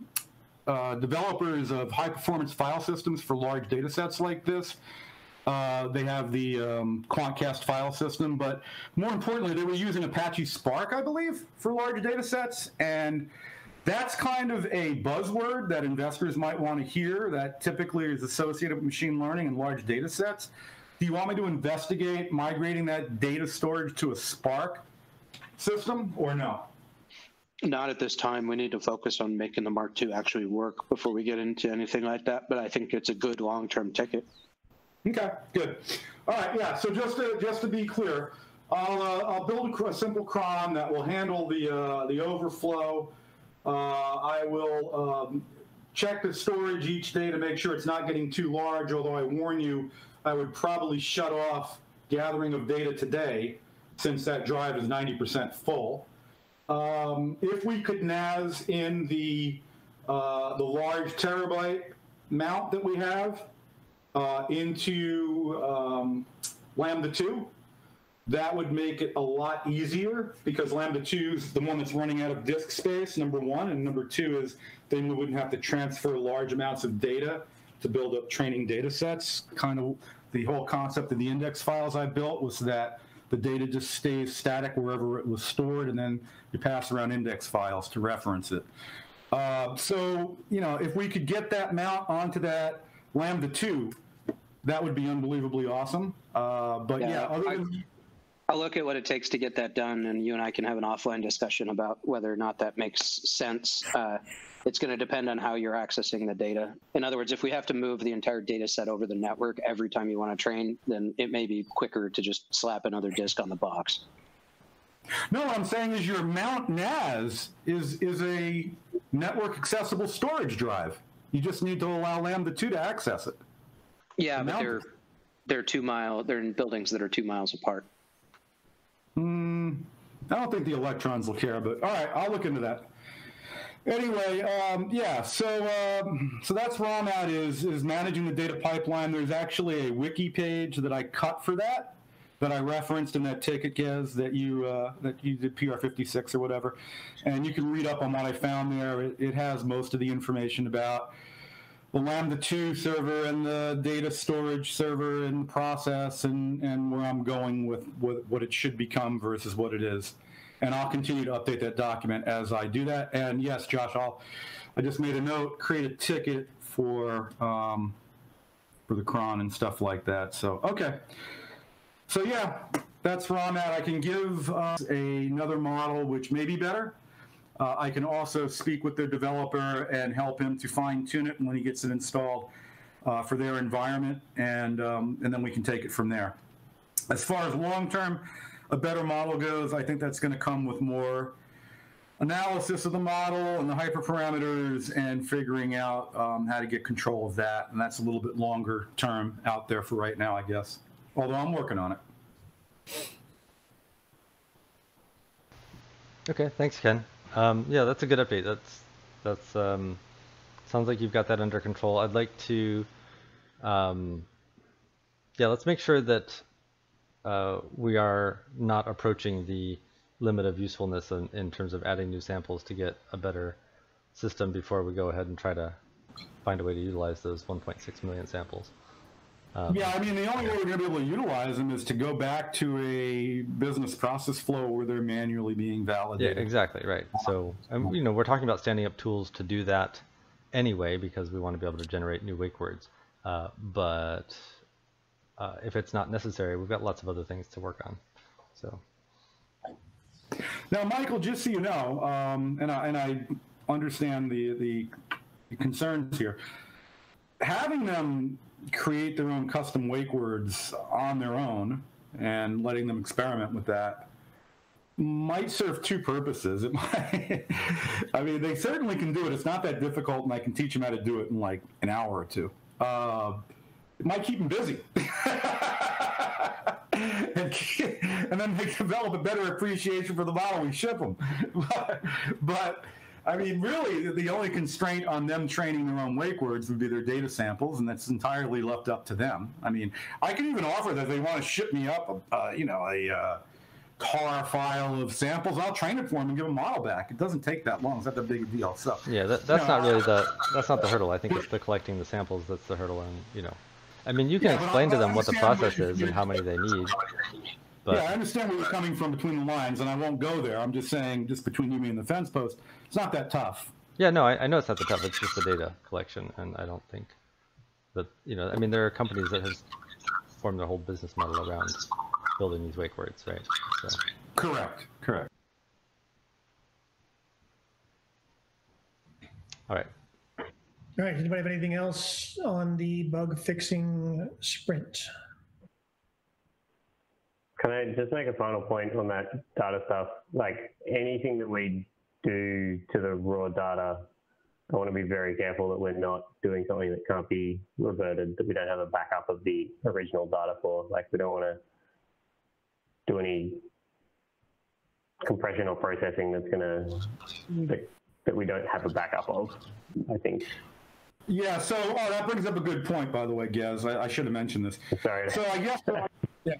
uh, developers of high performance file systems for large data sets like this. Uh, they have the um, Quantcast file system, but more importantly, they were using Apache Spark, I believe, for large data sets. And that's kind of a buzzword that investors might want to hear that typically is associated with machine learning and large data sets. Do you want me to investigate migrating that data storage to a Spark system or no? Not at this time. We need to focus on making the Mark II actually work before we get into anything like that. But I think it's a good long term ticket. Okay, good. All right, yeah. So just to just to be clear, I'll uh, I'll build a, a simple cron that will handle the uh, the overflow. Uh, I will um, check the storage each day to make sure it's not getting too large. Although I warn you, I would probably shut off gathering of data today, since that drive is 90% full. Um, if we could NAS in the uh, the large terabyte mount that we have uh, into um, Lambda 2. That would make it a lot easier because Lambda 2 is the one that's running out of disk space, number one. And number two is then we wouldn't have to transfer large amounts of data to build up training data sets. Kind of the whole concept of the index files I built was that the data just stays static wherever it was stored, and then you pass around index files to reference it. Uh, so, you know, if we could get that mount onto that Lambda 2, that would be unbelievably awesome. Uh, but yeah, Yeah, other I- than I'll look at what it takes to get that done, and you and I can have an offline discussion about whether or not that makes sense. Uh, it's going to depend on how you're accessing the data. In other words, if we have to move the entire data set over the network every time you want to train, then it may be quicker to just slap another disk on the box. no, what I'm saying is your Mount NAS is is a network accessible storage drive. You just need to allow Lambda 2 to access it. Yeah, but Mount- they're they're two mile. They're in buildings that are two miles apart. I don't think the electrons will care, but all right, I'll look into that. Anyway, um, yeah, so um, so that's ROMAT is is managing the data pipeline. There's actually a wiki page that I cut for that that I referenced in that ticket, Gez, that you uh, that you did PR56 or whatever, and you can read up on what I found there. It, it has most of the information about the Lambda 2 server and the data storage server and process and, and where I'm going with, with what it should become versus what it is. And I'll continue to update that document as I do that. And yes, Josh, I'll, I just made a note, create a ticket for, um, for the cron and stuff like that. So, okay. So yeah, that's ROMAT. I can give uh, another model which may be better. Uh, I can also speak with the developer and help him to fine tune it when he gets it installed uh, for their environment, and um, and then we can take it from there. As far as long term, a better model goes, I think that's going to come with more analysis of the model and the hyperparameters and figuring out um, how to get control of that. And that's a little bit longer term out there for right now, I guess. Although I'm working on it. Okay, thanks, Ken. Um, yeah, that's a good update. That's that's um, sounds like you've got that under control. I'd like to, um, yeah, let's make sure that uh, we are not approaching the limit of usefulness in, in terms of adding new samples to get a better system before we go ahead and try to find a way to utilize those 1.6 million samples. Um, Yeah, I mean, the only way we're going to be able to utilize them is to go back to a business process flow where they're manually being validated. Yeah, exactly, right. So, um, you know, we're talking about standing up tools to do that anyway because we want to be able to generate new wake words. Uh, but uh, if it's not necessary, we've got lots of other things to work on. So, Now, Michael, just so you know, um, and I and I understand the the concerns here. Having them create their own custom wake words on their own and letting them experiment with that might serve two purposes. It might, I mean, they certainly can do it. It's not that difficult, and I can teach them how to do it in like an hour or two. Uh, it might keep them busy. and, and then they develop a better appreciation for the model we ship them. but, but, I mean, really, the- only constraint on them training their own wake words would be their data samples, and that's entirely left up to them. I mean, I can even offer that if they want to ship me up, uh, you know, a uh, tar file of samples. I'll train it for them and give them a model back. It doesn't take that long. It's not that big a deal. So, yeah, that, that's No, not really the that's not the hurdle. I think it's the collecting the samples that's the hurdle, and you know, I mean, you can Yeah, explain to them what the process what is you- and how many they need, but yeah, I understand where you're coming from between the lines, and I won't go there. I'm just saying, just between you me and the fence post, it's not that tough. Yeah, no, I, I know it's not that tough. It's just the data collection, and I don't think that you know. I mean, there are companies that have formed their whole business model around building these wake words, right? So, Correct. Correct. all right. All right, does anybody have anything else on the bug fixing sprint? Can I just make a final point on that data stuff? Like anything that we do to the raw data, I want to be very careful that we're not doing something that can't be reverted, that we don't have a backup of the original data for. Like we don't want to do any compression or processing that's going to, that, that we don't have a backup of, I think. Yeah. So, oh, that brings up a good point, by the way, Gez. I, I should have mentioned this. Sorry. So, I guess, yeah.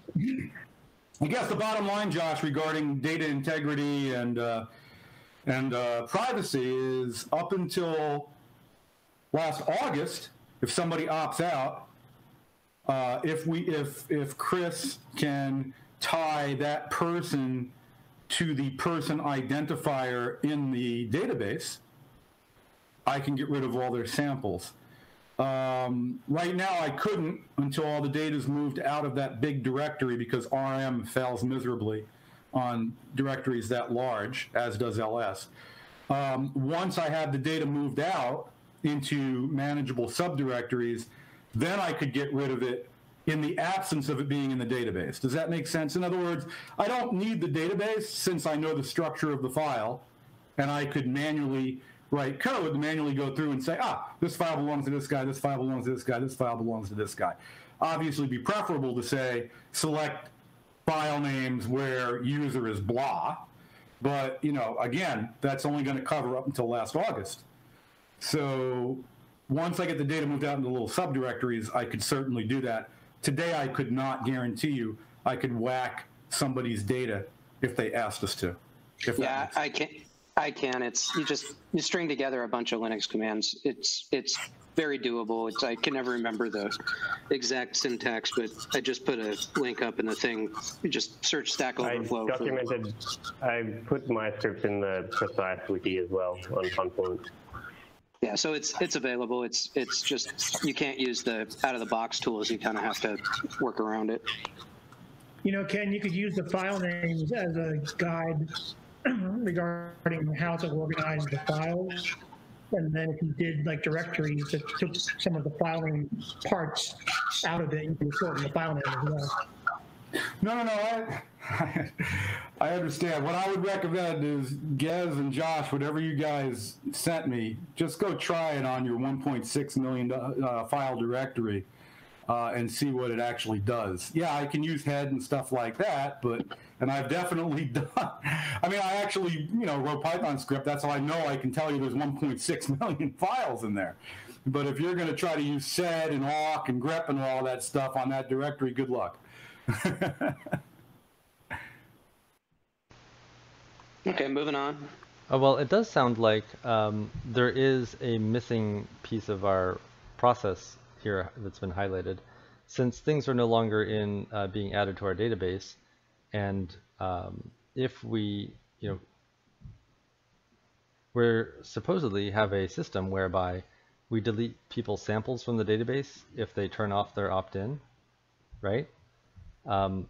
I guess the bottom line, Josh, regarding data integrity and uh, and uh, privacy is up until last August, if somebody opts out, uh, if we if if Chris can tie that person to the person identifier in the database, I can get rid of all their samples. Um, right now, I couldn't until all the data is moved out of that big directory because RM fails miserably on directories that large, as does LS. Um, once I had the data moved out into manageable subdirectories, then I could get rid of it in the absence of it being in the database. Does that make sense? In other words, I don't need the database since I know the structure of the file, and I could manually write code, manually go through and say, ah, this file belongs to this guy, this file belongs to this guy, this file belongs to this guy. Obviously, be preferable to say select file names where user is blah, but you know, again, that's only going to cover up until last August. So once I get the data moved out into little subdirectories, I could certainly do that. Today, I could not guarantee you I could whack somebody's data if they asked us to. If Yeah, I can. I can. It's you just you string together a bunch of Linux commands. It's it's very doable. It's I can never remember the exact syntax, but I just put a link up in the thing. You just search Stack I Overflow. for- documented, I put my scripts in the precise wiki as well on Confluence. Yeah, so it's it's available. It's it's just you can't use the out of the box tools. You kind of have to work around it. You know, Ken, you could use the file names as a guide regarding how to organize the files. And then if you did like directories that took some of the filing parts out of it, you sort in the file name as well. No, no, no. I, I understand. What I would recommend is Gez and Josh, whatever you guys sent me, just go try it on your 1.6 million uh, file directory uh, and see what it actually does. Yeah, I can use head and stuff like that, but and I've definitely done. I mean, I actually you know wrote Python script. That's how I know I can tell you there's 1.6 million files in there. But if you're going to try to use sed and awk and grep and all that stuff on that directory, good luck. Okay, moving on. Oh, well, it does sound like um, there is a missing piece of our process here that's been highlighted. Since things are no longer in uh, being added to our database, and um, if we, you know, we're supposedly have a system whereby we delete people's samples from the database if they turn off their opt-in, right? Um,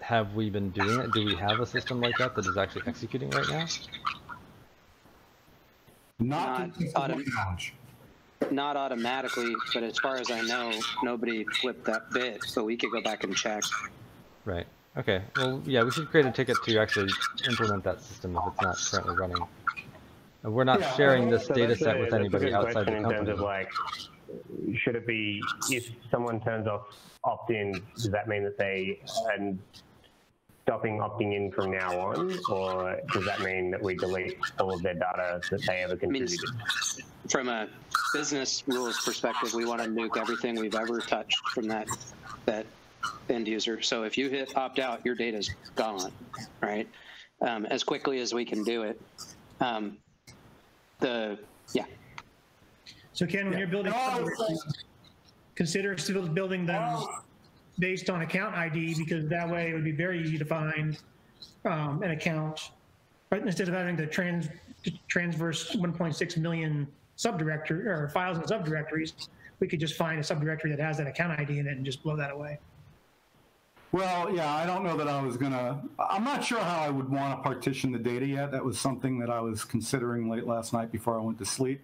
have we been doing it? Do we have a system like that that is actually executing right now? Not, Not to autom- knowledge. Not automatically, but as far as I know, nobody flipped that bit, so we could go back and check. Right. Okay. Well, yeah, we should create a ticket to actually implement that system if it's not currently running. And we're not Yeah, sharing uh, this So data set a- with anybody outside question the in terms company. of like, should it be if someone turns off opt-in? Does that mean that they are stopping opting in from now on, or does that mean that we delete all of their data that they ever mean, contributed? From a business rules perspective, we want to nuke everything we've ever touched from that that end user. So if you hit opt out, your data's gone, right? Um, as quickly as we can do it. Um, the yeah, So Ken, when you're building, Oh, consider still building them Oh. Based on account ID because that way it would be very easy to find um, an account. Right, instead of having to trans transverse 1.6 million subdirectory or files and subdirectories, we could just find a subdirectory that has that account ID in it and just blow that away. Well, yeah, I don't know that I was gonna. I'm not sure how I would want to partition the data yet. That was something that I was considering late last night before I went to sleep.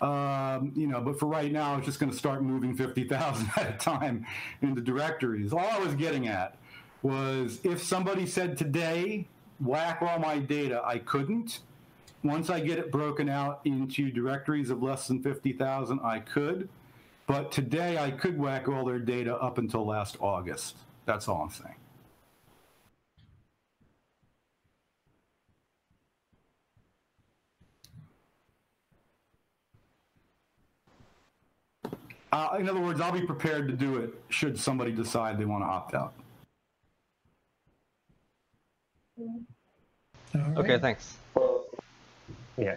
Um, you know, but for right now, I was just going to start moving 50,000 at a time into directories. All I was getting at was if somebody said today, whack all my data, I couldn't. Once I get it broken out into directories of less than 50,000, I could. But today, I could whack all their data up until last August. That's all I'm saying. Uh, in other words, I'll be prepared to do it should somebody decide they want to opt out. All right. Okay, thanks. Yeah.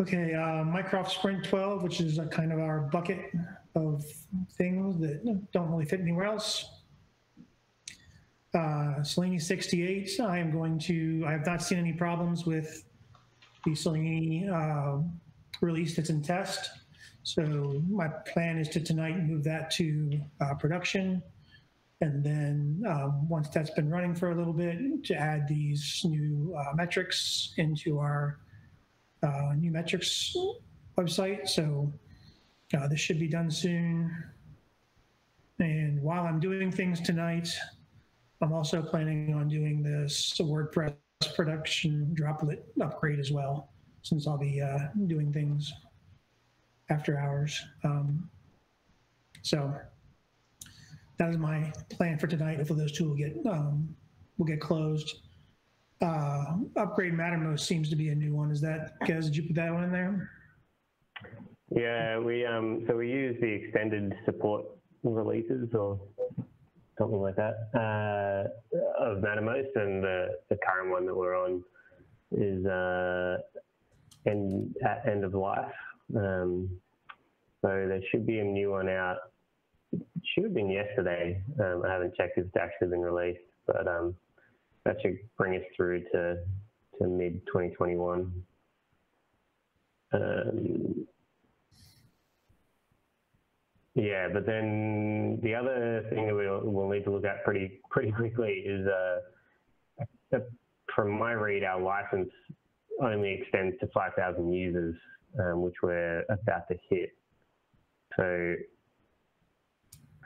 Okay, uh, Mycroft Sprint 12, which is a kind of our bucket of things that don't really fit anywhere else. Uh, Selene 68, I am going to, I have not seen any problems with the Selene uh, release that's in test. So my plan is to tonight move that to uh, production. And then um, once that's been running for a little bit, to add these new uh, metrics into our uh, new metrics website. So uh, this should be done soon. And while I'm doing things tonight, I'm also planning on doing this WordPress production droplet upgrade as well, since I'll be uh, doing things after hours. Um, so that is my plan for tonight. Hopefully those two will get um, will get closed. Uh, upgrade Mattermost seems to be a new one. Is that, guys, did you put that one in there? Yeah, we um so we use the extended support releases or something like that uh, of Mattermost, and the, the current one that we're on is uh, end at end of life. Um, so there should be a new one out. It should have been yesterday. Um, I haven't checked if it's actually been released, but um, that should bring us through to to mid 2021. Um, yeah, but then the other thing that we'll, we'll need to look at pretty pretty quickly is, uh, that from my read, our license only extends to 5,000 users um, which we're about to hit. So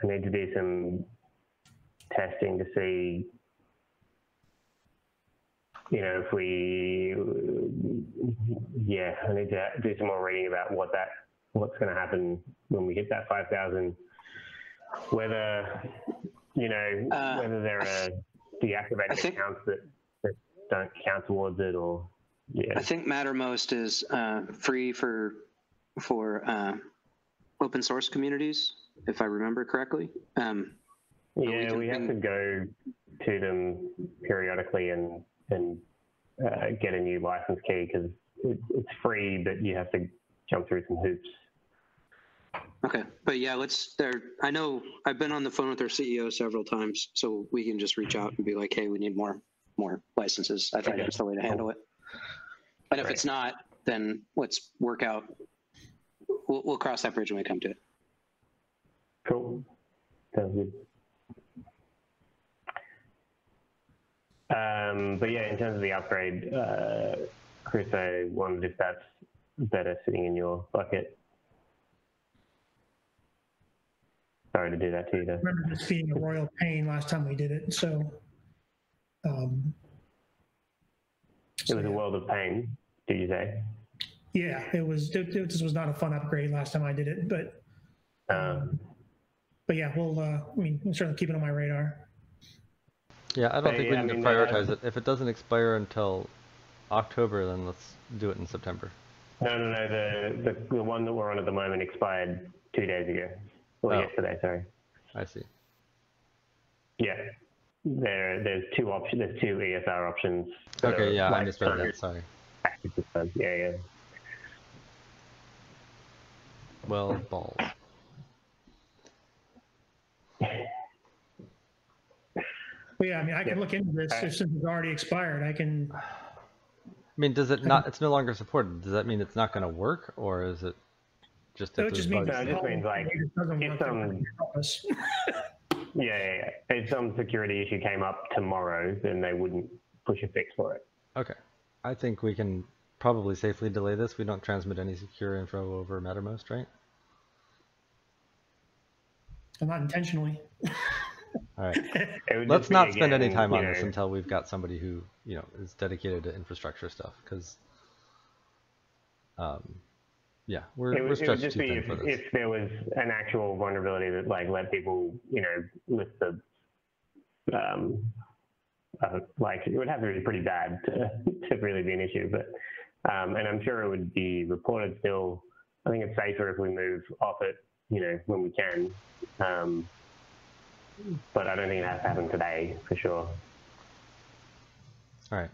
I need to do some testing to see, you know, if we, yeah, I need to do some more reading about what that, what's going to happen when we hit that 5,000. Whether, you know, Uh, whether there are deactivated think- accounts that, that don't count towards it or, yeah. I think Mattermost is uh, free for for uh, open source communities, if I remember correctly. Um, we Yeah, can we have to go to them periodically and and uh, get a new license key because it, it's free, but you have to jump through some hoops. Okay, but yeah, let's. There, I know I've been on the phone with their CEO several times, so we can just reach out and be like, "Hey, we need more more licenses." I think Okay. that's the way to handle it. And if Great. it's not, then let's work out. We'll, we'll cross that bridge when we come to it. Cool. Sounds good. Um, but yeah, in terms of the upgrade, uh, Chris, I wondered if that's better sitting in your bucket. Sorry to do that to you, I though. remember this being a royal pain last time we did it, so. um, It was a world of pain, did you say? Yeah, it was, it- it- this was not a fun upgrade last time I did it, but, Um, but yeah, we'll, uh, I mean, we'll certainly keep it on my radar. Yeah, I don't Hey, think we I need to mean, uh, prioritize it. If it doesn't expire until October, then let's do it in September. No, no, no. The, the the one that we're on at the moment expired two days ago. Well, Oh. yesterday, sorry. I see. Yeah. There, there's two options. There's two ESR options. that are, Okay, yeah, I like, misread under that. Sorry. active this time. Yeah, yeah. Well, balls. But yeah, I mean, I can Yeah. look into this, Alright. if since it's already expired, I can, I mean, does it not? It's no longer supported. Does that mean it's not going to work, or is it just it just means. No, it just means, like, it if some- then it help us. Yeah, yeah, yeah. If some security issue came up tomorrow, then they wouldn't push a fix for it. Okay. I think we can probably safely delay this. We don't transmit any secure info over Mattermost, right? And Not intentionally. All right. Let's not spend any time you on this until we've got somebody who, you know, is dedicated to infrastructure stuff. Because, um, yeah, we're, It we're would, it would just be if, if there was an actual vulnerability that like let people, you know, lift the, um, uh, like it would have to be pretty bad to, to really be an issue. But um, and I'm sure it would be reported still. I think it's safer if we move off it, you know, when we can. Um, but I don't think it has to happen today for sure. All right.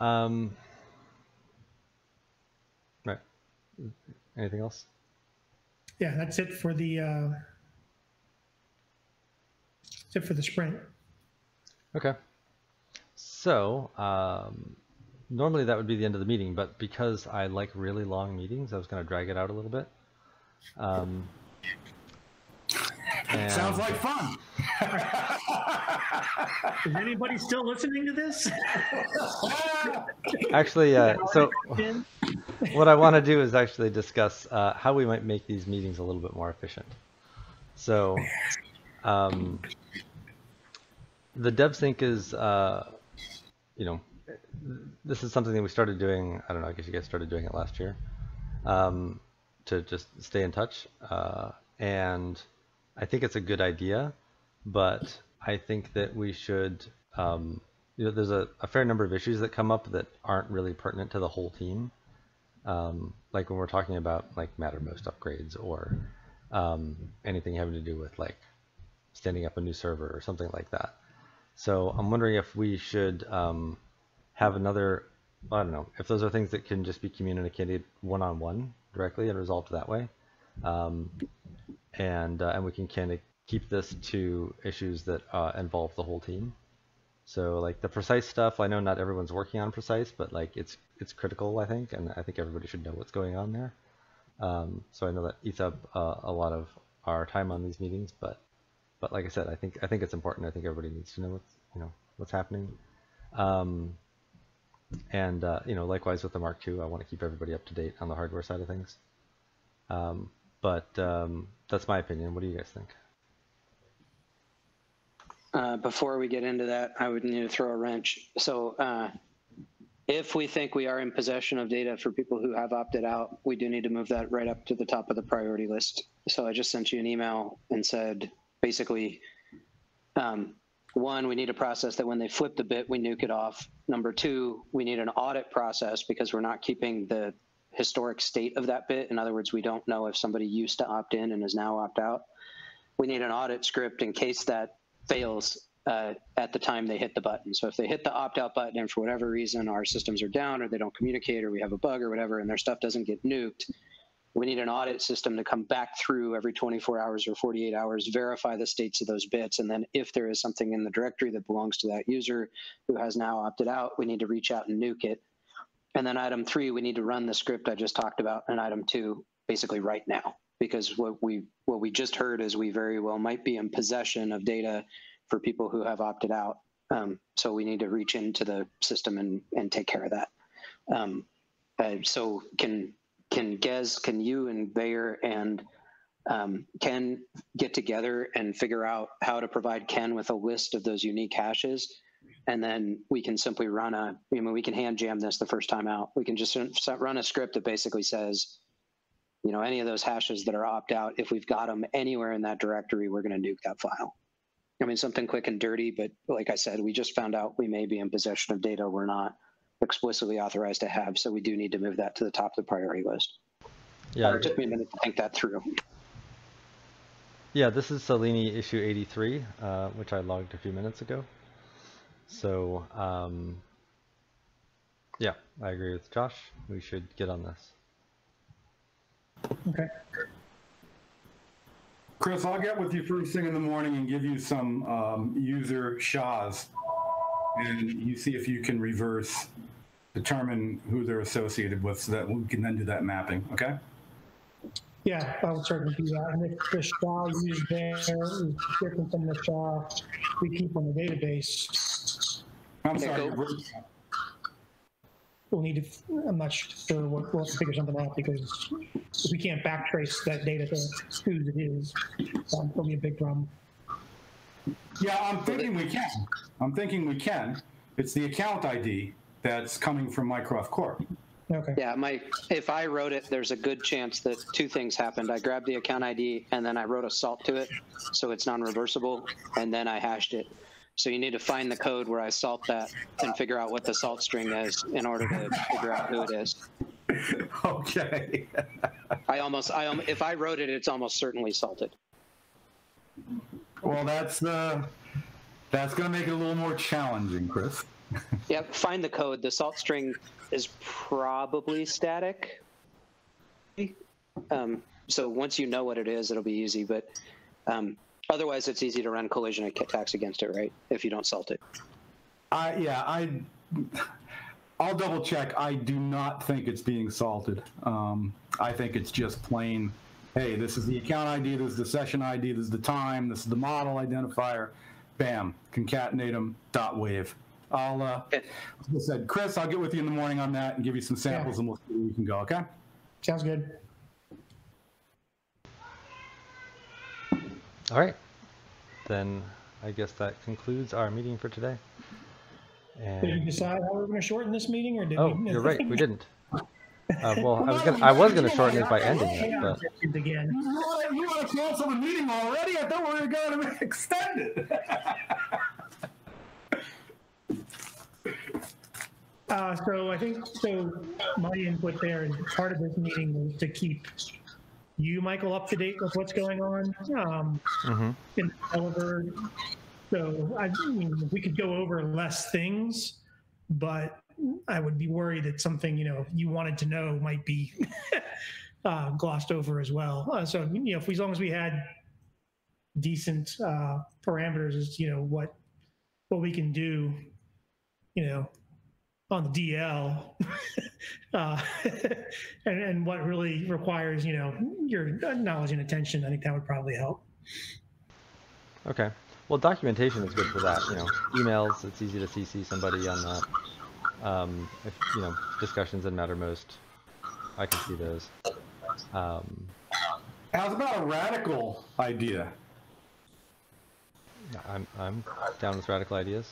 Um, right. Anything else? Yeah, that's it for the, uh, that's it for the sprint. Okay. So, um, normally that would be the end of the meeting, but because I like really long meetings, I was going to drag it out a little bit. Um, Sounds like fun. Is anybody still listening to this? Actually, uh, so what I want to do is actually discuss uh, how we might make these meetings a little bit more efficient. So, um, the DevSync is, uh, you know, this is something that we started doing. I don't know. I guess you guys started doing it last year um, to just stay in touch, uh, and I think it's a good idea. But I think that we should, um, you know, there's a, a fair number of issues that come up that aren't really pertinent to the whole team um, like when we're talking about like Mattermost upgrades or um, anything having to do with like standing up a new server or something like that. So I'm wondering if we should um, have another, I don't know, if those are things that can just be communicated one-on-one directly and resolved that way. Um, and, uh, and we can kind of keep this to issues that uh, involve the whole team. So like the precise stuff, I know not everyone's working on precise, but like it's it's critical, I think, and I think everybody should know what's going on there. Um, so I know that eats up uh, a lot of our time on these meetings, but but like I said, I think I think it's important. I think everybody needs to know what's you know what's happening. Um, and uh, you know, likewise with the Mark II, I want to keep everybody up to date on the hardware side of things. Um, but um, that's my opinion. What do you guys think? Uh, before we get into that, I would need to throw a wrench. So, uh, if we think we are in possession of data for people who have opted out, we do need to move that right up to the top of the priority list. So I just sent you an email and said, basically, um, one, we need a process that when they flip the bit, we nuke it off. Number two, we need an audit process because we're not keeping the historic state of that bit. In other words, we don't know if somebody used to opt in and is now opt out. We need an audit script in case that fails uh, at the time they hit the button. So if they hit the opt out button and for whatever reason our systems are down or they don't communicate or we have a bug or whatever and their stuff doesn't get nuked, we need an audit system to come back through every 24 hours or 48 hours, verify the states of those bits. And then if there is something in the directory that belongs to that user who has now opted out, we need to reach out and nuke it. And then item three, we need to run the script I just talked about. And item two, basically right now, because what we what we just heard is we very well might be in possession of data for people who have opted out. Um, so we need to reach into the system and, and take care of that. Um, uh, so can can Gez, can you and Bayer and um, Ken get together and figure out how to provide Ken with a list of those unique hashes? And then we can simply run a, I mean, we can hand jam this the first time out. We can just run a script that basically says, you know, any of those hashes that are opt out, if we've got them anywhere in that directory, we're going to nuke that file. I mean, something quick and dirty, but like I said, we just found out we may be in possession of data we're not explicitly authorized to have. So we do need to move that to the top of the priority list. Yeah, Uh, it took me a minute to think that through. yeah. This is Selene issue 83, uh, which I logged a few minutes ago. So, um, yeah, I agree with Josh. We should get on this. Okay. Chris, I'll get with you first thing in the morning and give you some um, user SHAs. And you see if you can reverse, determine who they're associated with so that we can then do that mapping, okay? Yeah, I would certainly do that. And if the SHA used there is different than the SHA we keep on the database, I'm sorry. we'll need to, I'm not sure, we'll, we'll have to figure something out because if we can't backtrace that data to whose it is, um, it'll be a big problem. Yeah, I'm thinking we can. I'm thinking we can. It's the account ID that's coming from Mycroft Corp. Okay. Yeah, my if I wrote it, there's a good chance that two things happened. I grabbed the account ID and then I wrote a salt to it, so it's non-reversible, and then I hashed it. So you need to find the code where I salt that and figure out what the salt string is in order to figure out who it is. Okay. I almost, I al- if I wrote it, it's almost certainly salted. Well, that's uh, that's going to make it a little more challenging, Chris. Yeah, find the code. The salt string is probably static. Um, so once you know what it is, it'll be easy. But um, otherwise, it's easy to run collision attacks against it, right? If you don't salt it. I yeah, I I'll double check. I do not think it's being salted. Um, I think it's just plain. Hey, this is the account ID. This is the session ID. This is the time. This is the model identifier. Bam, concatenate them. Dot wave. I'll uh, Okay. like I said, Chris, I'll get with you in the morning on that and give you some samples, and we'll see where we can go. Okay. Sounds good. All right, then I guess that concludes our meeting for today. Did we decide how we we're going to shorten this meeting or did oh, we? you're right, we didn't. Uh, well, I was gonna I was gonna shorten it by ending it, but Again. You want to, you want to cancel the meeting already? I thought we were going to extend it. Uh, so I think, so my input there is part of this meeting was to keep you, Michael, up to date with what's going on. Um, mhm. in Oliver. So I mean, we could go over less things, but I would be worried that something, you know, you wanted to know might be uh, glossed over as well. Uh, so, you know, if we, as long as we had decent uh, parameters as, you know, what, what we can do, you know, on the DL, uh, and, and what really requires, you know, your knowledge and attention, I think that would probably help. okay. Well, documentation is good for that. You know, emails. It's easy to CC somebody on that. Um, if you know discussions that matter most, I can see those. Um, How's about a radical idea? I'm I'm down with radical ideas.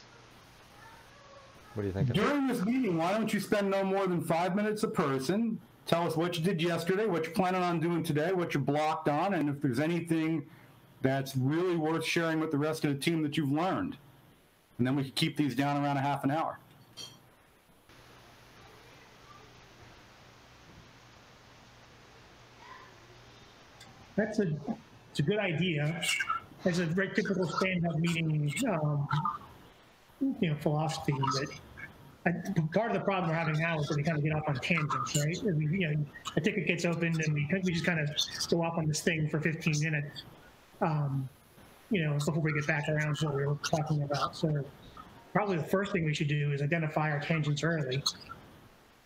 What do you think? During this meeting, why don't you spend no more than five minutes a person? Tell us what you did yesterday, what you're planning on doing today, what you're blocked on, and if there's anything that's really worth sharing with the rest of the team that you've learned. And then we can keep these down around a half an hour. That's a, it's a good idea. It's a very typical stand-up meeting, um, you know, philosophy that I, part of the problem we're having now is that we kind of get off on tangents, right? And we, you know, a ticket gets opened and we, we just kind of go off on this thing for 15 minutes, um, you know, before we get back around to what we were talking about. So probably the first thing we should do is identify our tangents early.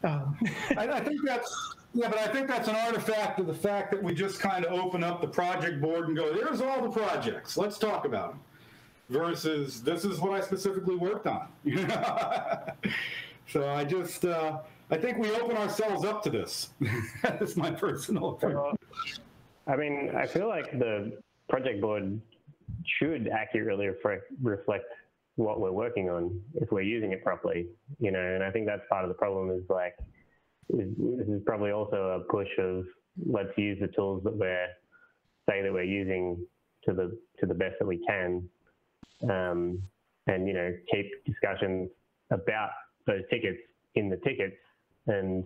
Um, I, I think that's yeah, but I think that's an artifact of the fact that we just kind of open up the project board and go, "There's all the projects. Let's talk about them." Versus, this is what I specifically worked on. so I just, uh, I think we open ourselves up to this. That's my personal opinion. Well, I mean, I feel like the project board should accurately reflect, reflect what we're working on if we're using it properly, you know, and I think that's part of the problem is like, this is probably also a push of let's use the tools that we're, say that we're using to the, to the best that we can. Um, and, you know, keep discussions about those tickets in the tickets and,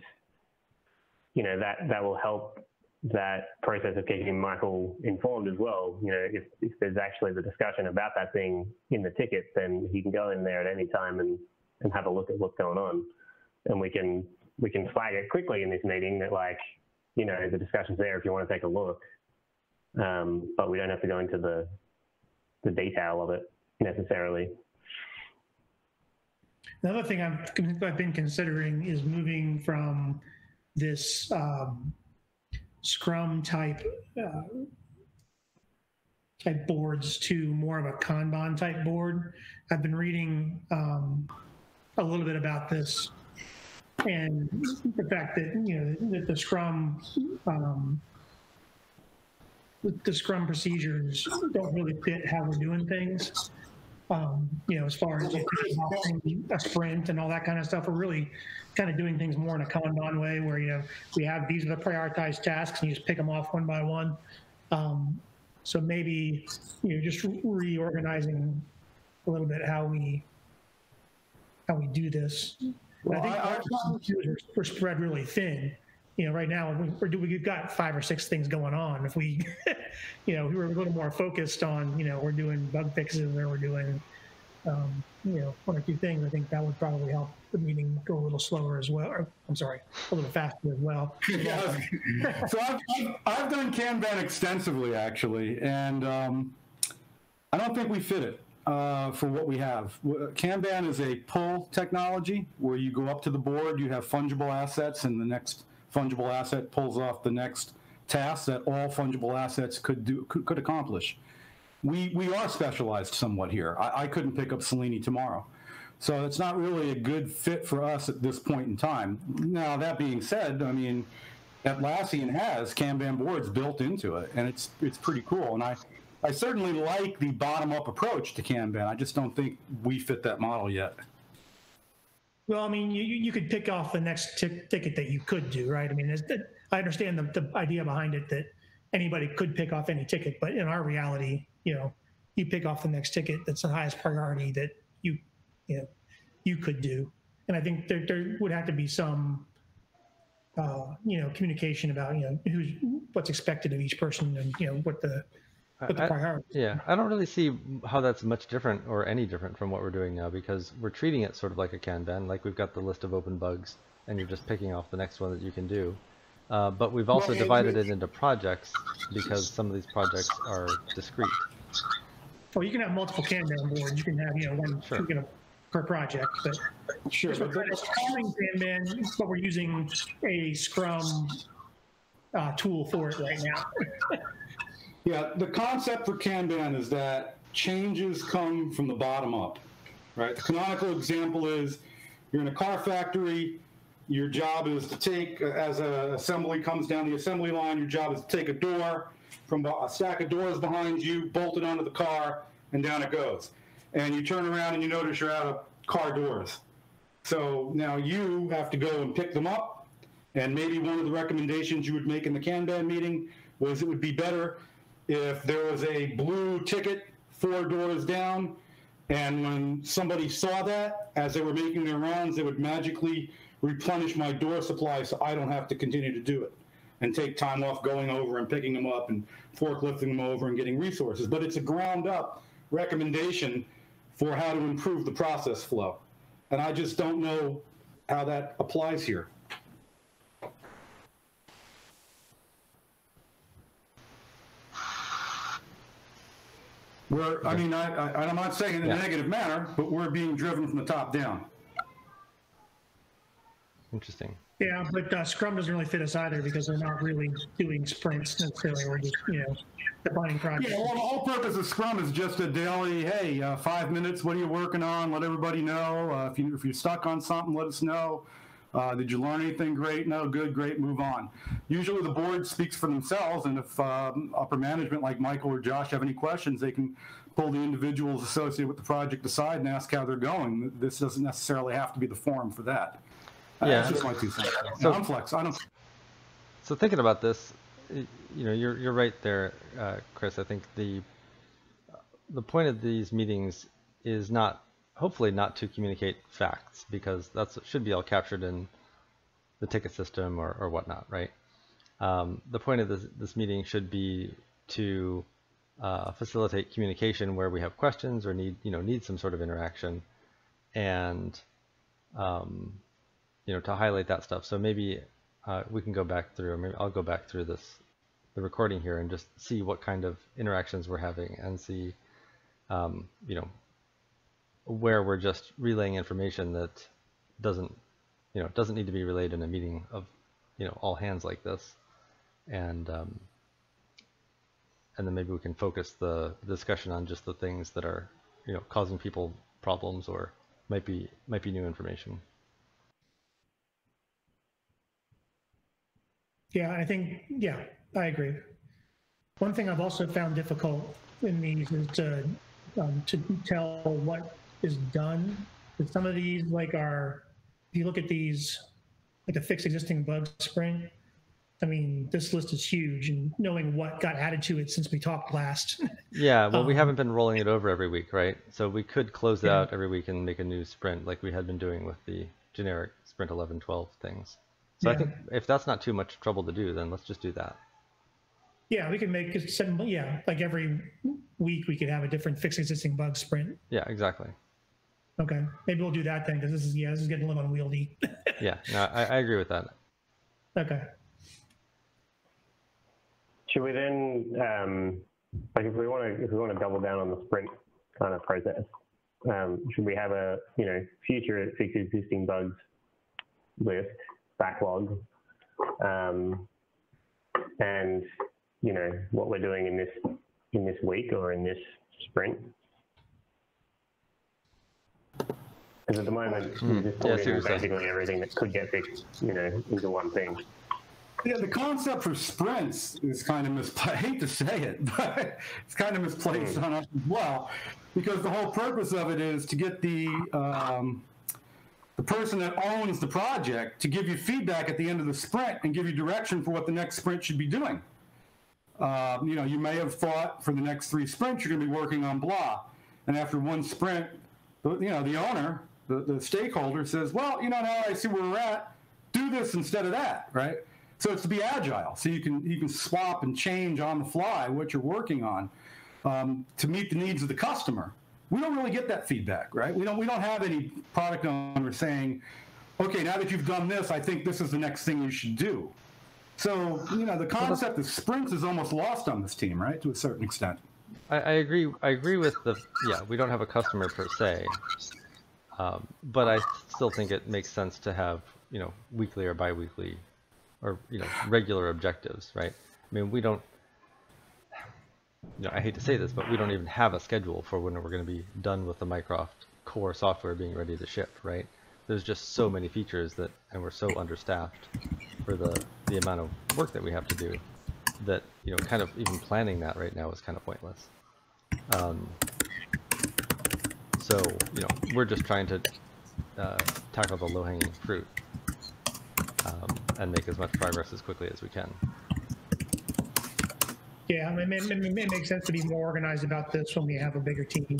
you know, that, that will help that process of keeping Michael informed as well. You know, if, if there's actually the discussion about that thing in the ticket, then he can go in there at any time and, and have a look at what's going on. And we can we can flag it quickly in this meeting that like, you know, the discussion's there if you want to take a look. Um, but we don't have to go into the the detail of it necessarily. Another thing I've, I've been considering is moving from this um, Scrum type uh, type boards to more of a Kanban type board. I've been reading um, a little bit about this and the fact that you know that the Scrum um, the Scrum procedures don't really fit how we're doing things. Um, you know, as far as a sprint and all that kind of stuff, we're really kind of doing things more in a Kanban way, where you know we have these are the prioritized tasks, and you just pick them off one by one. Um, so maybe you know just reorganizing a little bit how we how we do this. Well, I think I- I- our procedures are- we're spread really thin. You know, right now we- we're do we've got five or six things going on. If we, you know, we were a little more focused on, you know, we're doing bug fixes or we're doing, um, you know, one or two things. I think that would probably help the meeting go a little slower as well. Or, I'm sorry, a little faster as well. Yeah. so I've, I've, I've done Kanban extensively, actually, and um, I don't think we fit it uh, for what we have. Kanban is a pull technology where you go up to the board, you have fungible assets, and the next fungible asset pulls off the next task that all fungible assets could do could, could accomplish. We we are specialized somewhat here. I, I couldn't pick up Selene tomorrow. So it's not really a good fit for us at this point in time. Now, that being said, I mean, Atlassian has Kanban boards built into it, and it's it's pretty cool. And I, I certainly like the bottom-up approach to Kanban. I just don't think we fit that model yet. Well, I mean, you, you could pick off the next tick ticket that you could do, right? I mean, I understand the, the idea behind it that anybody could pick off any ticket, but in our reality, you know, you pick off the next ticket that's the highest priority that you, you know, you could do. And I think there, there would have to be some, uh, you know, communication about, you know, who's, what's expected of each person and, you know, what the, what the I- priority. Yeah, I don't really see how that's much different or any different from what we're doing now because we're treating it sort of like a Kanban, like we've got the list of open bugs and you're just picking off the next one that you can do. Uh, but we've also Well, divided it into projects because some of these projects are discrete. Well, you can have multiple Kanban boards. You can have, you know, one, Sure. you know, per project, but Sure. So it's calling Kanban, but we're using a Scrum uh, tool for it right now. Yeah, the concept for Kanban is that changes come from the bottom up, right? The canonical example is you're in a car factory. Your job is to take, as an assembly comes down the assembly line, your job is to take a door from a stack of doors behind you, bolt it onto the car, and down it goes. And you turn around and you notice you're out of car doors. So now you have to go and pick them up. And maybe one of the recommendations you would make in the Kanban meeting was it would be better if there was a blue ticket four doors down. And when somebody saw that, as they were making their rounds, they would magically replenish my door supply so I don't have to continue to do it and take time off going over and picking them up and forklifting them over and getting resources. But it's a ground up recommendation for how to improve the process flow. And I just don't know how that applies here. We're, I mean, I, I, I'm not saying it in a negative manner, but we're being driven from the top down. Interesting. Yeah, but uh, Scrum doesn't really fit us either because they're not really doing sprints necessarily. We're just, you know, defining projects. Yeah, well, the whole purpose of Scrum is just a daily, hey, uh, five minutes, what are you working on? Let everybody know. Uh, if, you, if you're stuck on something, let us know. Uh, did you learn anything great? No, good, great, move on. Usually the board speaks for themselves, and if um, upper management like Michael or Josh have any questions, they can pull the individuals associated with the project aside and ask how they're going. This doesn't necessarily have to be the forum for that. Uh, Yeah. That's just my two cents. So-. I don't. So thinking about this, you know, you're you're right there, uh, Chris. I think the the point of these meetings is not, hopefully, not to communicate facts because that should be all captured in the ticket system or, or whatnot, right? Um, the point of this this meeting should be to uh, facilitate communication where we have questions or need you know need some sort of interaction, and um, you know to highlight that stuff. So maybe uh, we can go back through, or maybe I'll go back through this, the recording here, and just see what kind of interactions we're having, and see, um, you know, where we're just relaying information that doesn't, you know, doesn't need to be relayed in a meeting of, you know, all hands like this, and um, and then maybe we can focus the discussion on just the things that are, you know, causing people problems or might be might be new information. Yeah, I think, yeah, I agree. One thing I've also found difficult in these is to, um, to tell what is done. With some of these, like our, if you look at these, like a fix existing bug sprint, I mean, this list is huge and knowing what got added to it since we talked last. Yeah, well, we Um, haven't been rolling it over every week, right? So we could close it Yeah. out every week and make a new sprint like we had been doing with the generic sprint 11, 12 things. So I think if that's not too much trouble to do, then let's just do that. yeah, we can make yeah, like every week we could have a different fix existing bug sprint. Yeah, exactly. Okay, maybe we'll do that then because this is, yeah, this is getting a little unwieldy. Yeah, no, I, I agree with that. okay. Should we then, um, like, if we want to, if we want to double down on the sprint kind of process, um, should we have a, you know, future fix existing bugs list backlog, um, and you know what we're doing in this in this week or in this sprint? Because at the moment, we're just Yeah, I see what putting you're saying. basically everything that could get fixed, you know, into one thing. Yeah, the concept for sprints is kind of misplaced. I hate to say it, but it's kind of misplaced on us as well, because the whole purpose of it is to get the um, the person that owns the project to give you feedback at the end of the sprint and give you direction for what the next sprint should be doing. Uh, you know, you may have thought for the next three sprints you're going to be working on blah, and after one sprint, you know, the owner, the, the stakeholder says, well, you know, now I see where we're at. Do this instead of that, right? So it's to be agile, so you can you can swap and change on the fly what you're working on um, to meet the needs of the customer. We don't really get that feedback, right? We don't we don't have any product owner saying, okay, now that you've done this, I think this is the next thing you should do. So you know the concept of sprints is almost lost on this team, right, to a certain extent. I, I agree. I agree with the yeah. We don't have a customer per se, um, but I still think it makes sense to have you know weekly or biweekly, or you know regular objectives, right? I mean, we don't. You know, I hate to say this, but we don't even have a schedule for when we're going to be done with the Mycroft core software being ready to ship, right? there's just so many features that, and we're so understaffed for the the amount of work that we have to do, that you know, kind of even planning that right now is kind of pointless. Um, so you know, we're just trying to uh, tackle the low-hanging fruit um, and make as much progress as quickly as we can. Yeah, I mean, it, it, it makes sense to be more organized about this when we have a bigger team.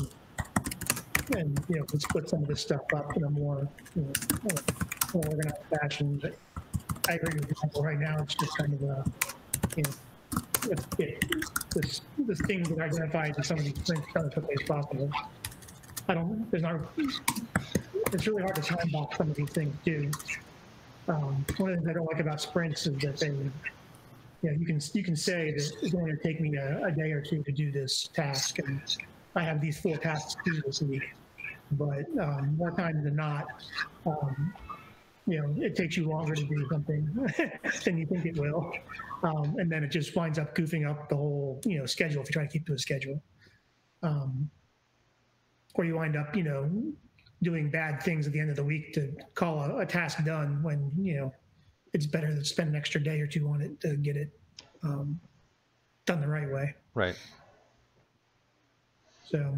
And, you know, can split some of this stuff up in a more, you know, more organized fashion. But I agree with Michael, right now, it's just kind of a, you know, get this, this thing that identifies as some of these things as possible. I don't, there's not, it's really hard to time box some of these things too. Um, one of the things I don't like about sprints is that they, you know, you can you can say that it's going to take me a, a day or two to do this task, and I have these four tasks to do this week. But um, more times than not, um, you know, it takes you longer to do something than you think it will, um, and then it just winds up goofing up the whole you know schedule if you try to keep to a schedule. Um, or you wind up, you know, doing bad things at the end of the week to call a, a task done when you know it's better to spend an extra day or two on it to get it um, done the right way. Right. So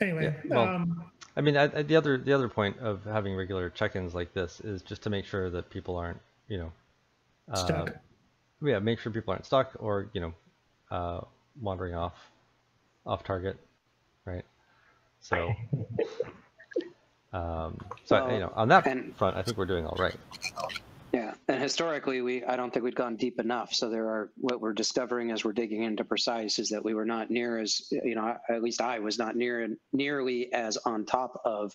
anyway, Yeah, well- um, I mean, I, I- the other the other point of having regular check-ins like this is just to make sure that people aren't, you know, uh, stuck. yeah, make sure people aren't stuck or you know, uh, wandering off, off target, right? So, um, so I- you know, on that and- front, I think we're doing all right. Yeah, and historically, we I don't think we'd gone deep enough. So there are what we're discovering as we're digging into precise is that we were not near as you know at least I was not near nearly as on top of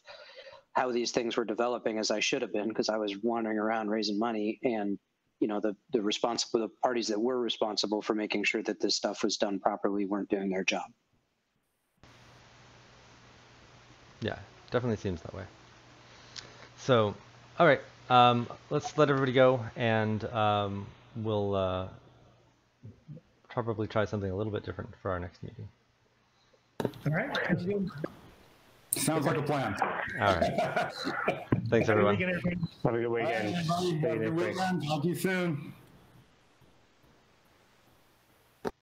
how these things were developing as I should have been because I was wandering around raising money and you know the the responsible the parties that were responsible for making sure that this stuff was done properly weren't doing their job. Yeah, definitely seems that way. So, all right, um, let's let everybody go, and um, we'll uh, probably try something a little bit different for our next meeting. All right. Sounds like a plan. All right. Thanks, everyone. Weekend. Have a good All right, weekend. everybody, See you Have a good weekend. Talk to you soon.